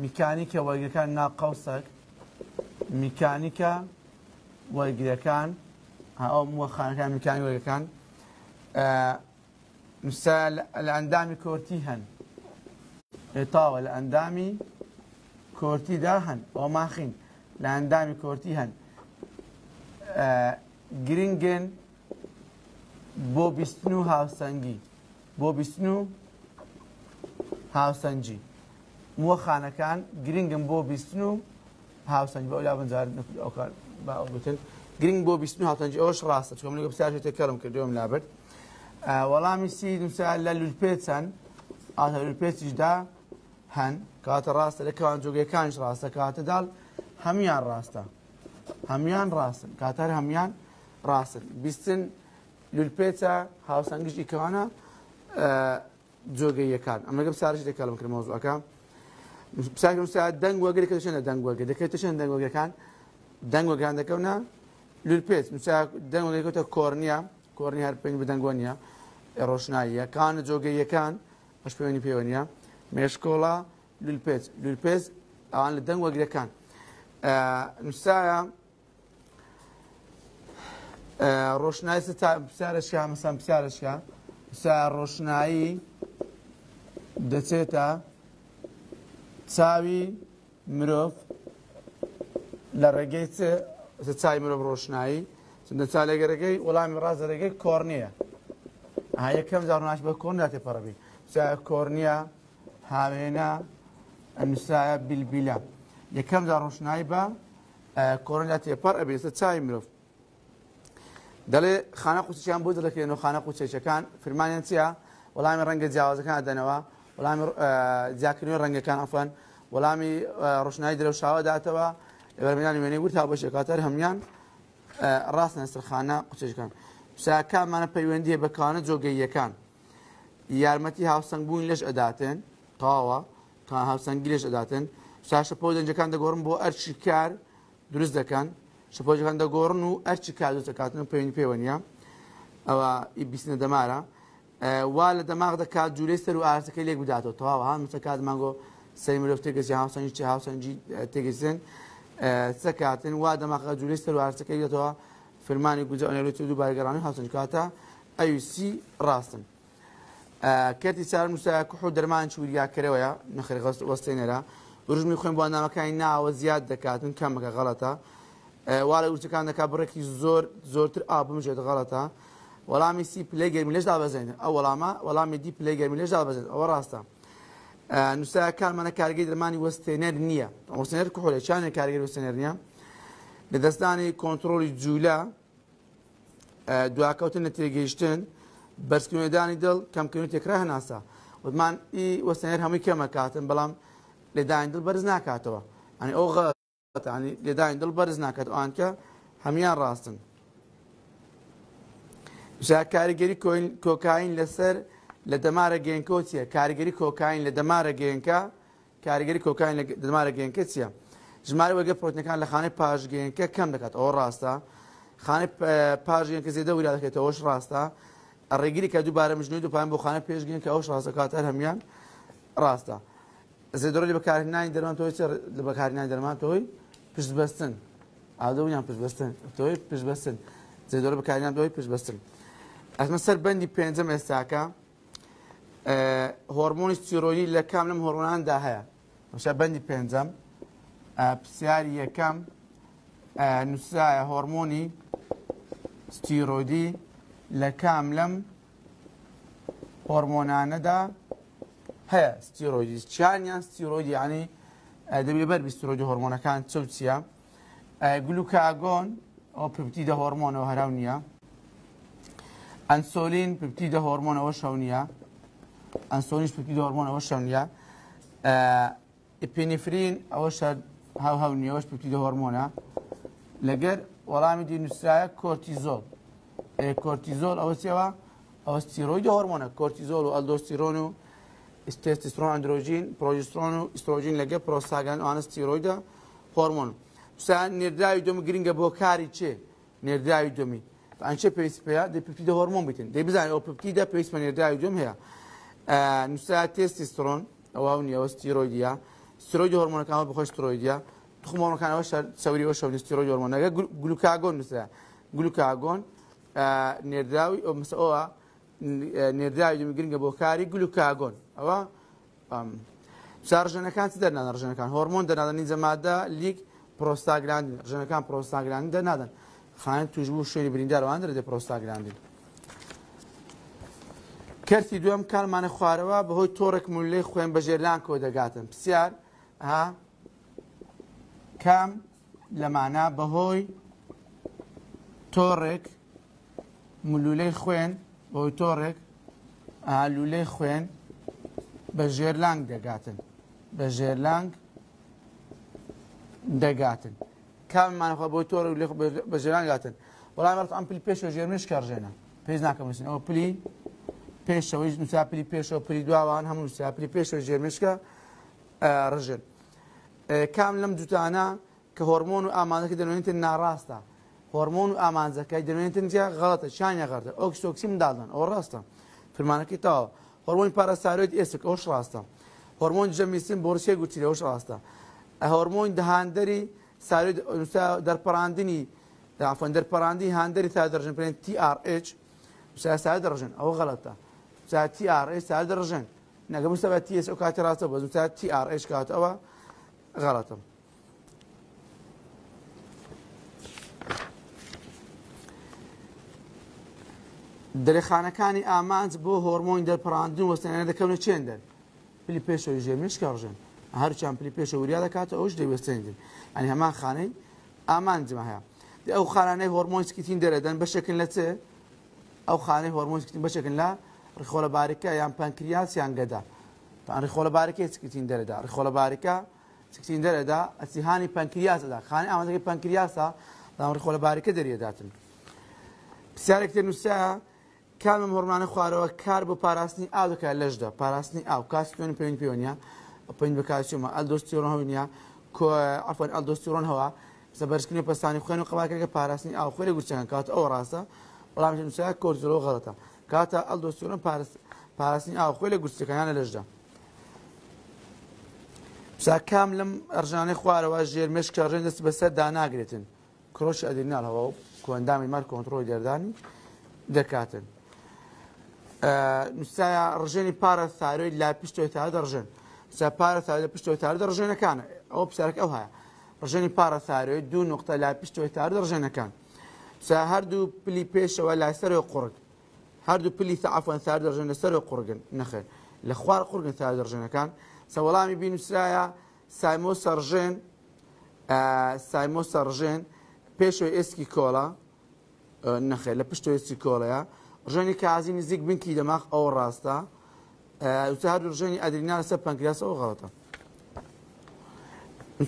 میکانیکە ميكانيكا ناقەوسەر میکانیکە وەرگەکان آه، ئەو موەخانەکان میکانی وەرگەکان آه، نووسایە لە ئەندامی کۆرتی هەن ئێتاوە لە ئەندامی کۆرتیدا هەن ئەو أو ماخين الأندامي کۆرتی هەن گرنگن بۆ بیستن و هاوسەنگی بۆ بیستن و هاوسەنجی موەخانەکان گرنگم بۆ بیستن و هاوسنج بە ئەولا بنجار ئەوکار باوتن گرنگ بۆ بیستن و هاوسەنج ئەوش ڕاستە چۆم لەگە پرسیاژێت تێکەڕم کردوم لابرد وەڵامی سی دوسا لە لولپێچەن ئاتە لولپێچیشدا هەن کاتە ڕاستە لە کەوان جۆگەکانش ڕاستە کاتەداڵ هەمیان ڕاستە هەمیان ڕاستن کاتەر هەمیان ڕاستن بیستن لولپێچە هاوسنگشتی کەوانە جۆگەیەکان ئەمەگەم ساارش دەکڵم کرمەوزوەکە سا دەنگ وەگەرێکە شێنە دەنگ وەگە دەکەێتە شێن دەنگوەگەکان دەنگ وەگەان دەکەونە لولپێت دەنگەکەوتە کۆرنیا کۆرنی هەر پێنج بدەنگۆنیە ڕۆشناییە کانە جۆگەیەکان پش پێوەنی پەیوەنیە مێشکۆڵا لولپێت لولپێز ئەوان لە دەنگ وەگرەکان نووسایە ڕۆشنایی پرسیارشیا مەسان پرسیارشیا ڕۆشنایی دەچێتە چاوی مرۆڤ لە ڕێگەی چاوی مرۆڤ ڕۆشنایی چنددە چا لەگەرەگەی وەڵامی ڕاز ڕێگەی کۆرنیە یەکەم زارناش بە کۆندا تێپەڕبی کۆرنیا هاوێنە ئەنووسایە بیلبیلا یەکەم زار ڕۆشنایی بە کۆرندا تێپەر ئەبێستە چاوی مرۆڤ دەڵێ خانە قوچیان بۆ دەکەێن و خانە قوچێچەکان فرمانیان چییە وەڵامی ڕەنگە جیاوازەکان دەنەوە وەڵامی جیاکردنی ڕەنگەکان ئەفەن وەڵامی ڕۆشنایی درەوشاوە داتەوە لەبەرمیانی وێنەی ورتا بۆ شکاتەر هەمویان ڕاستە سرخانە قوچێشەکان ساکانمانە پەیوەندیە بەکانە جۆگەیەکان یارمەتی هاوسنگ بوون لەش ئەداتن تاوە تا هاوسنگی لەش ئەداتن ساشە پۆ دەنجەکان دەگۆڕم بۆ ئەرچی کار دروست دەکەن شپۆژەکان دەگۆڕن و ئەرچی کاز دەکاتن پێین پەیوەنیە ئەوە بیستە دەمارە وا لە دەماغدا کات جوولێ سەر و ئارسەکەی لێک بداتەوە تەواو هاان مسە کات مانگۆ سەری مرۆڤ تێگەسی هاوسەنجی چه هاوسەنجی تێگەسن سەکاتن وا دەماغا جوولێ سەر و ئارسەکەی دێتەوە فرمانی گوجە ئەنەلوتی دوو بارگەڕانی هاوسنج کاتە ئەویسی ڕاستن. کەتی چار نووسای کوح و دەرمان چوریاکەرەوەە نەخرغەست وەستێنەرە ڕژمی خوێن بۆ نامەکانی ناوە زیاد دەکاتن کەمەکە غەڵەتە. وارە ورچەکان دەکا بڕێکی زۆر زۆرتر ئابمژێت غەڵەتە وەڵامی سی پلی گەرمی لەشدا بەزێنن ئەو وەڵامە وەڵامی دی پلی گەرمی لەشدا بەزێت ئەوە ڕاستە نووسای کارمانە کارگەی دەمانی وەستێنەر نییە وەستێنەر کۆلێکیانە کارگەری وەستێنەر نیە لە دەستانی کۆنتترۆلی جوولا دواکەوتن لە تێگەیشتن بەرسکردانی دڵ کەمکردن تێکرا هەناسا وتمان ئی وەستێنەر هەمووی کەمە کاتن بەڵام لەداین دڵ بەرز ناکاتەوە ئەنی ئەو غە ینی لێداین دڵ بەرز ناکات ئەوان کە هەمان ڕاستن. ژا کاریگەری کۆکین لەسەر لە دەمارە گەنکۆ چیە کاریگەری کۆکین لە دەمارە گەنکە کاریگەری کۆکین لە دەمارە گەنکە چییە؟ ژمارە وەگە پرۆتنەکان لە خانەی پاشگەنکە کەم دەکات ئەوە ڕاستە خانە پاژگەنکە زیێدە وورا دەکەێت ئەوەش ڕاستە ڕێگیری کە دووبارە مژنوی دوپان بۆ خانە پێشگەن کە ئەوش ڕاستەکات هەر هەمان ڕاستە. زێدۆری بەکارهێنانی دەرمان تۆی لە بەکارهێنانی دەرمان تۆی پشتبەستن ئادەونیان پشتبەستن تۆی پشتبەستن جێدۆرە بەکاریان دۆی پشتبەستن ئەمە سەر بەندی پێنجەم ئێستاکە هۆرمۆنی سیرۆیی لە کام لەم هۆڕۆناندا هەیە مشە بەندی پێنجەم پرسیاری یەکەم نووسایە هۆرمۆنی ستیرۆدی لە کام لەم هۆرمۆنانەدا هەیە ستیرۆیدی چیانیان ستیرۆیدی عنی دەبێ بەربیستۆدی هۆرمۆنەکان چوتچیە گلوکاگۆن ئەو پپتی دە هۆرمۆنەوە هەراو نییە ئەنسۆلین پپتی دە هۆرمۆنەوە شەو نییە ئەنسۆلیش پپتی دە هۆرمۆنەوە شەو نییە ئپینیفرین ئەوە هاو هەو نیەوەش پپتی دە هۆرمۆنە لەگەر وەڵامی دی نووسایە کۆرتیزۆل کۆرتیزۆل ئەوە چێەوە ئەوە سیرۆی دە هۆرمۆنە کۆرتیزۆل و ئەلدۆستیرۆن و ის ტესტოსტერონ ანდროჟინ, პროჟესტერონ, ესტროჟინ ლეგე პროსტაგან ანას თიროიდა ჰორმონ. სან ნერდაიდომი გრინგა ბოქარი ჩე ნერდაიდომი. ან შე პეისფია დეპეპტიდ ჰორმონ ბიტენ. დებიზა ოპეპტიდ და პეისფა ნერდაიდომი ჰა. აა ნუსა ტესტოსტერონ ავავნია ოს თიროიდია. თიროიდ ჰორმონა კამა ბოხა თიროიდია. თხმორ ხანა ვა სევრი ვა შოვნის თიროიდ ჰორმონა. გლუკაგონ ნუსა. გლუკაგონ აა ნერდაი ოა نێرداوی گرنگە بۆ کاری گل و کاگۆن ئەوە چارژەنەکان چ دەرنادە ڕژەنەکان هۆرمۆن دەنادەن نیزەمادە لیک پرۆستاگراندین ڕژەنەکان پرۆستاگرانی دەنادەن خان توش بوو شوێری برینداروان دەدە پرۆستاگراندین کەرتی دوم کارمانە خوارەوە بەهۆی تۆڕێک مولەی خوێن بەژێرلان کۆ دەگاتن پرسیار ها کام لەمانە بەهۆی تۆڕێک ملولەی خوێن بۆی تۆڕێک ئالوولەی خوێن بە ژێرلانگ دەگاتن بە ژێرلانگ دەگاتن کامانخوا بۆ تۆرە بە ژێرانگاتن وەڵامەت ئەم پلی پێشەوە ژێرمش کارژێنە پێش ناکەمەسن ئەوە پلی پێشەوەی نووسپلی پێشەوە پلی دواوان هەموو نووسپلی پێشەوە ژێرمشکە ڕژن کام لەم دوتانە کە هۆرمۆن و ئامادەکە دەنوێنێتن ناڕاستە هۆرمۆن و ئامانزەکەی دەمێنێتن جیا غڵەتە شانیا غەردە ئۆکسۆکسی منداڵن ئەو ڕاستە فرمانەکەی تاوە هۆرمۆنی پارەساروێت ئێسک ئەوش ڕاستە هۆرمۆن جەمیسن بۆرسێ گوتی ئەوش ڕاستە هۆرمۆین دهاندەری ساروێت دەرپەراندنی دافۆن دەرپەراندی هاندەری تا دەژن پێێن TRH سا دەڕژن ئەو غەڵەتە TRH سا دەڕژن نەگەم سەبەت TS ئەو کاتی ڕاستە بە زوتا TRH کات ئەوە غەڵەتم دەرێخانەکانی ئامانج بۆ هۆرمۆین دەرپڕاندن وەستێنە دەکەونە چێن دەر پلی پێشەوە ژێمیشکەڕژن هەرچیان پلی پێشە وریا دەکاتە ئەوش دەیوەستێنین ئەنی هەمان خانەی ئامانجمە هەیە ئەو خانەی هۆرمۆنسکتین دەرەدەن بەشەکن لە چێ ئەو خانەی هۆرمۆنسکتین بەشەکن لە ڕخۆلە باریکە یان پانکریاسیان گەدا ڕخۆلە باریکە سکتین دەرەدا ڕخۆلە باریکە سکتین دەرەدا ئەسیهانی پانکریاسەدا خانی ئامانەکەی پانکریاسە دام ڕخۆلە باریکە دەریێداتن پرسیارێک تر نووسە کامم هۆرمانە خوارەوە کار بۆ پاراستنی ئاو دەکات لەشدا پاراستنی ئاو کاس پێن پێین پێنیە پین بە کاسیمە ئەل دۆستیڕۆن هەونە ئەفەن ئەل دۆستیڕۆن هەوە سەبەرسکننی پستانی خوێن و قەواکرکە پاراستنی ئاو خۆی گورچیان کات ئەو ڕاستە بەڵام نووسای کۆرزۆ غەڵەتە کاتە ئەل دۆستیڕۆن پاراستنی ئاو خۆی لە گورسەکانیانە لەشدا پسا کام لەم ئەرژانەی خوارەوە ژێر مشکە ڕێن دەست بەسەر داناگرێتن کرۆش ئەدرینال هەوە و کۆندامی مار کۆنتترۆی دەردانی دەکاتن. نووسایە ڕژێنی پارە ساارۆی لا پشتۆی تا دەڕژێن سا پارە سا لە پشتۆی تار دەڕژێنەکانە ئەو پسەرک ئەو هەیە ڕژێنی پارە ساارۆی دوو نقطە لا پشتۆی تار دەڕژێنەکان سا هەردوو پلی پێشەوە لای سەرەوە قڕگ هەردوو پلی سەعافەن سار دەژێنە سەرەوە قڕگن نەخێن لە خوار قورگن تا دەڕژێنەکان سەوەڵامی بینوسرایە سایمۆ سەڕژێن سایمۆ سەڕژێن پێشەوە ئێسکی کۆڵە نەخێ لە پشتۆ ئێستی کۆڵەیە ژەنی کازی نزیک بنکی دەماغ ئەوە ڕاستە هەر ژەنی ئەدرینا لەسە پنکراس ئەو غڵەتە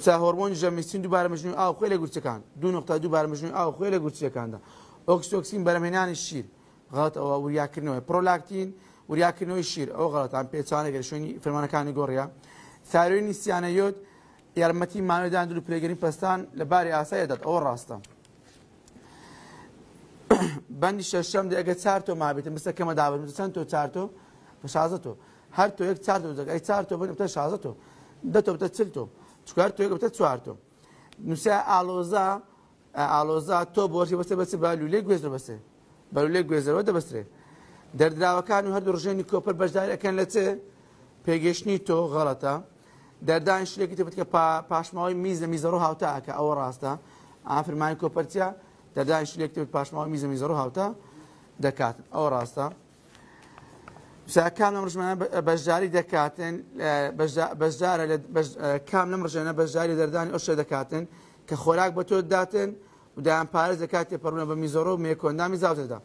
سا هۆرمۆنی ژەمیسین دووبارە مژنی ئاو خۆی لە گورچەکان دو نقتا دووبار مژنی ئاو خۆی لە گورچەکاندا ئۆکسۆکسین بەرەمێنانی شیر غڵەت ئەوە وریاکردنەوەی پرۆلاکتین وریاکردنەوەی شیر ئەو غڵەتان پێچوانەگەر شوێنی فەرمانەکانی گۆڕیا ساروێنی سییانە یۆت یارمەتی مانوێدان دوور پلێگەری پستان لە باری ئاسایەدات ئەوە ڕاستە. بەندی شەشەم ئەگە چار تۆ مابێتم بستە کەمە دابم چەند تۆ چار تۆ بە شازە تۆ هەر تۆ یەک چار دەک ئەی چار تۆ بنم تە شازە تۆ دە تۆ بتە چل تۆ چکار تۆ یەکتە چوار تۆ نووسە ئالۆزا ئالۆزا تۆ بۆشی بەسە بەس با لولێ گوێز بەسێ بەلولێ گوێزەوە دەبسرێ دەردراوەکان و هەردوو ڕژێنی کۆپەر بەشدارەکەن لە چێ پێگەشتنی تۆ غەڵەتە دەردان شتێکی تبت کە پاشماوەی میز لە میزەڕۆ هاوتاکە ئەوە ڕاستە ئافرمانی کۆپەرچیا دەداش لێکتێک پاشماوە میزە میزەڕ هاوتە دەکاتن ئەو ڕاستە کام نمڕژمانە بەشداری دەکاتن بەشدارە کام نمڕژێنە بەشداری دەردانی ئەوشە دەکاتن کە خۆراک بە تۆ داتن ودایان پارێز دەکات تێپەڕونە بە میزۆرۆ و مێکۆندامی زاوتدا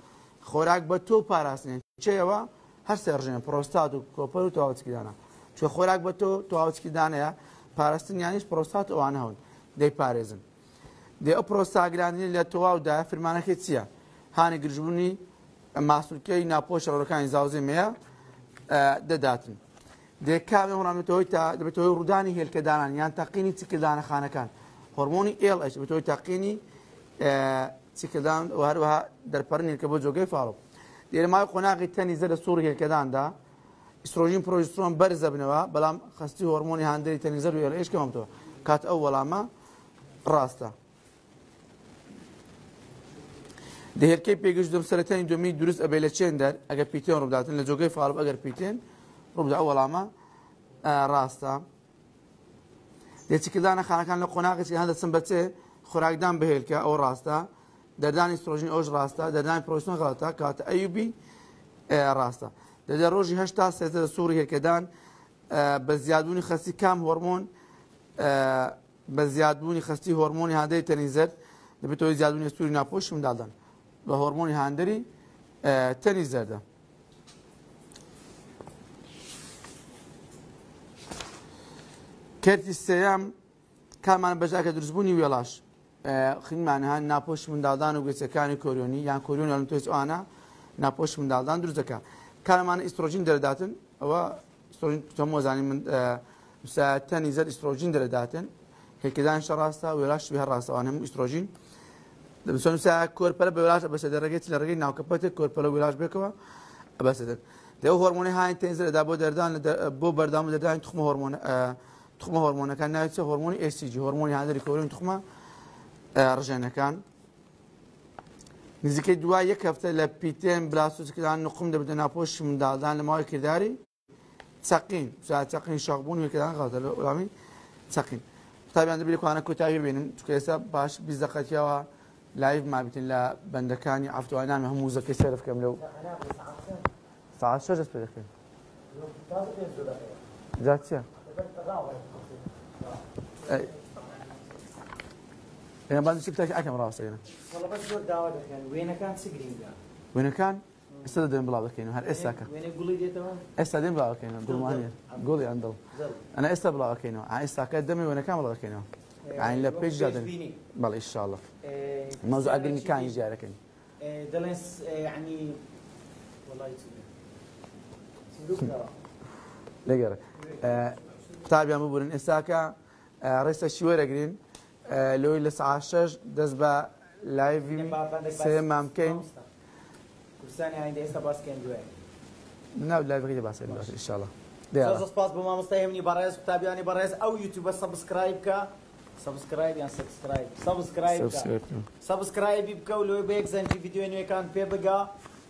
خۆراک بە تۆ پاراستنێن چێەوە هەر سێڕژێن پرۆستات و کۆپەر و تەواوچکیدانە چ خۆراک بە تۆ تەواوچکیدانەیە پاراستن یانیش پرۆستات ئەوانە هەون دەی پارێزن دێ ئەو پرۆستاگرانی لە تەواودا فرمانەکەی چییە هاانی گرژبوونی ماسوولکەی ناپۆش ڕەکانی زاوزێمەیە دەداتن دێ کاوێ هەڕامێتەوەی تا دەبێتەوەی ڕوودانی هێلکەدانان یان تاقینی چکردانە خانەکان هۆرمۆنی ئێڵش بێتەوەی تاقینی چکردان هەروەها دەرپەرنی کە بۆ جۆگەی فاڵب دێرەمای قۆناغی تەنی زە لە سوور هێلکەداندا ئیسۆژین پرۆژیستۆن بەرزە بنەوە بەڵام خستی هۆرمۆنی هاندری تەنیزەر و ئێڵ ئێشکەمەمتەوە کات ئەو وەڵامە ڕاستە دهێرکەی پێگەشت دەم سەرەتانی دومی دروست ئەبێ لە چێندەر ئەگە پیتێن ڕووداتن لە جۆگەی فارب ئەگەر پیتێن ڕوودا وەڵامە ڕاستە دێچکردانە خانەکان لە قۆناغی هەندە سم بەچێ خۆراکدان بهێلکە ئەو ڕاستە دەدانی سۆژین ئەوش ڕاستە دەدانی پرۆسن غڵەتە کاتە ئەیوبی ڕاستە دەدە ڕۆژی هەشتا سێتە لە سووری هێرکەدان بە زیادبوونی خەستی کام هۆرمۆن بە زیادبوونی خستی هۆرمۆنی هادەی تەنیزەر دەبێتەوەی زیادبوونی سووری ناپۆشم دادان. بە هۆرمۆنی هاندری تەنی زەردە کردی سەیەم کامان بەژاکە دروستبوونی وێڵاش خینمانەها ناپۆش منداڵدان و گوێچەکانی کۆریۆنی یان کۆریۆن لە تۆی ئاە ناپۆش منداڵدان دروست دەکە کارمان ئیسترۆژین دەرداتن ئەوە تۆمۆزانی تەنی زەر ئیسترۆژین دەرداتن هێکدان شەڕاستە وێلاش بێ ڕاستەوان هەم ئیسترۆژین کۆرپەر بەلاش بەسە دەڕێگەیت لە ڕێگەی ناوکەپەتێک کۆرپەلە ولاش بێکەوە بەسەدەن دە هۆرمۆنی هاین تێنزرەدا بۆ دەردان بۆ بەردام دەدان تخمە هۆرمۆن تخمە هۆرمۆنەکان ناوچە هۆرمۆنی ئسیجی هۆرمۆنی هادری کۆرن تخمە ڕژێنەکان نزیکەی دوای یەک هەفتە لە پیتێن بلاسوسکردان نقم دەبدە ناپۆشی منداڵدان لە ماوەی کردداری چقین چقین شاقبوون وکردان غاتە لە ئوڵامی چقین تابیان دەبێت کوانە کۆتاوی بێنن چکە ئێستا باش بیز دەقەتیەوە لایف مابتن لە بەندەکانی ئەفتوانان هەموو زەکەی سەرفکەم وين كان؟ شەرس پێ دەکەین زاتچە ئێمە بازی تاک ئەکەم ڕاستێنە وێنەکان ئێستا دەدەێن بڵاو دەکەین هەر ئێستاکە ئێستا دێن بڵاوکەینەوە گوڵمانێت گوڵی ئەندڵ ئەنا ئێستا بڵاوکەینەوە دمي وين كان بلا بڵاوکەینەوە يعني إيه، لpesh جادن بل ان شاء الله إيه، موضوع إيه، أقل مكان يجي على كان دلنس يعني والله لقرا قتابي مبرن اساكا رئيس الشويرة أقلين لوي لس عشاش دس با لايفي سيم ممكن كرساني عندي إسا باس كان جوا نعم لايفي غير باس ان شاء الله ديالا سوز سباس بما مستهمني برئيس قتابي برئيس او يوتيوب سبسكرايب كا سبسکرایب یان سبسکرایب سبسکرایب سبسکرایبی بکە و لەوەی بە یەک زەنجی ڤیدیۆ نوێەکان پێ بگا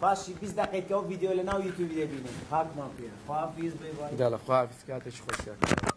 پاشی 20 دقیقەکە و ڤیدیۆ لە ناو یوتیوب دەبینن هاتمان پێ خواحافیز بێ خواحافیز کاتێک خۆشیان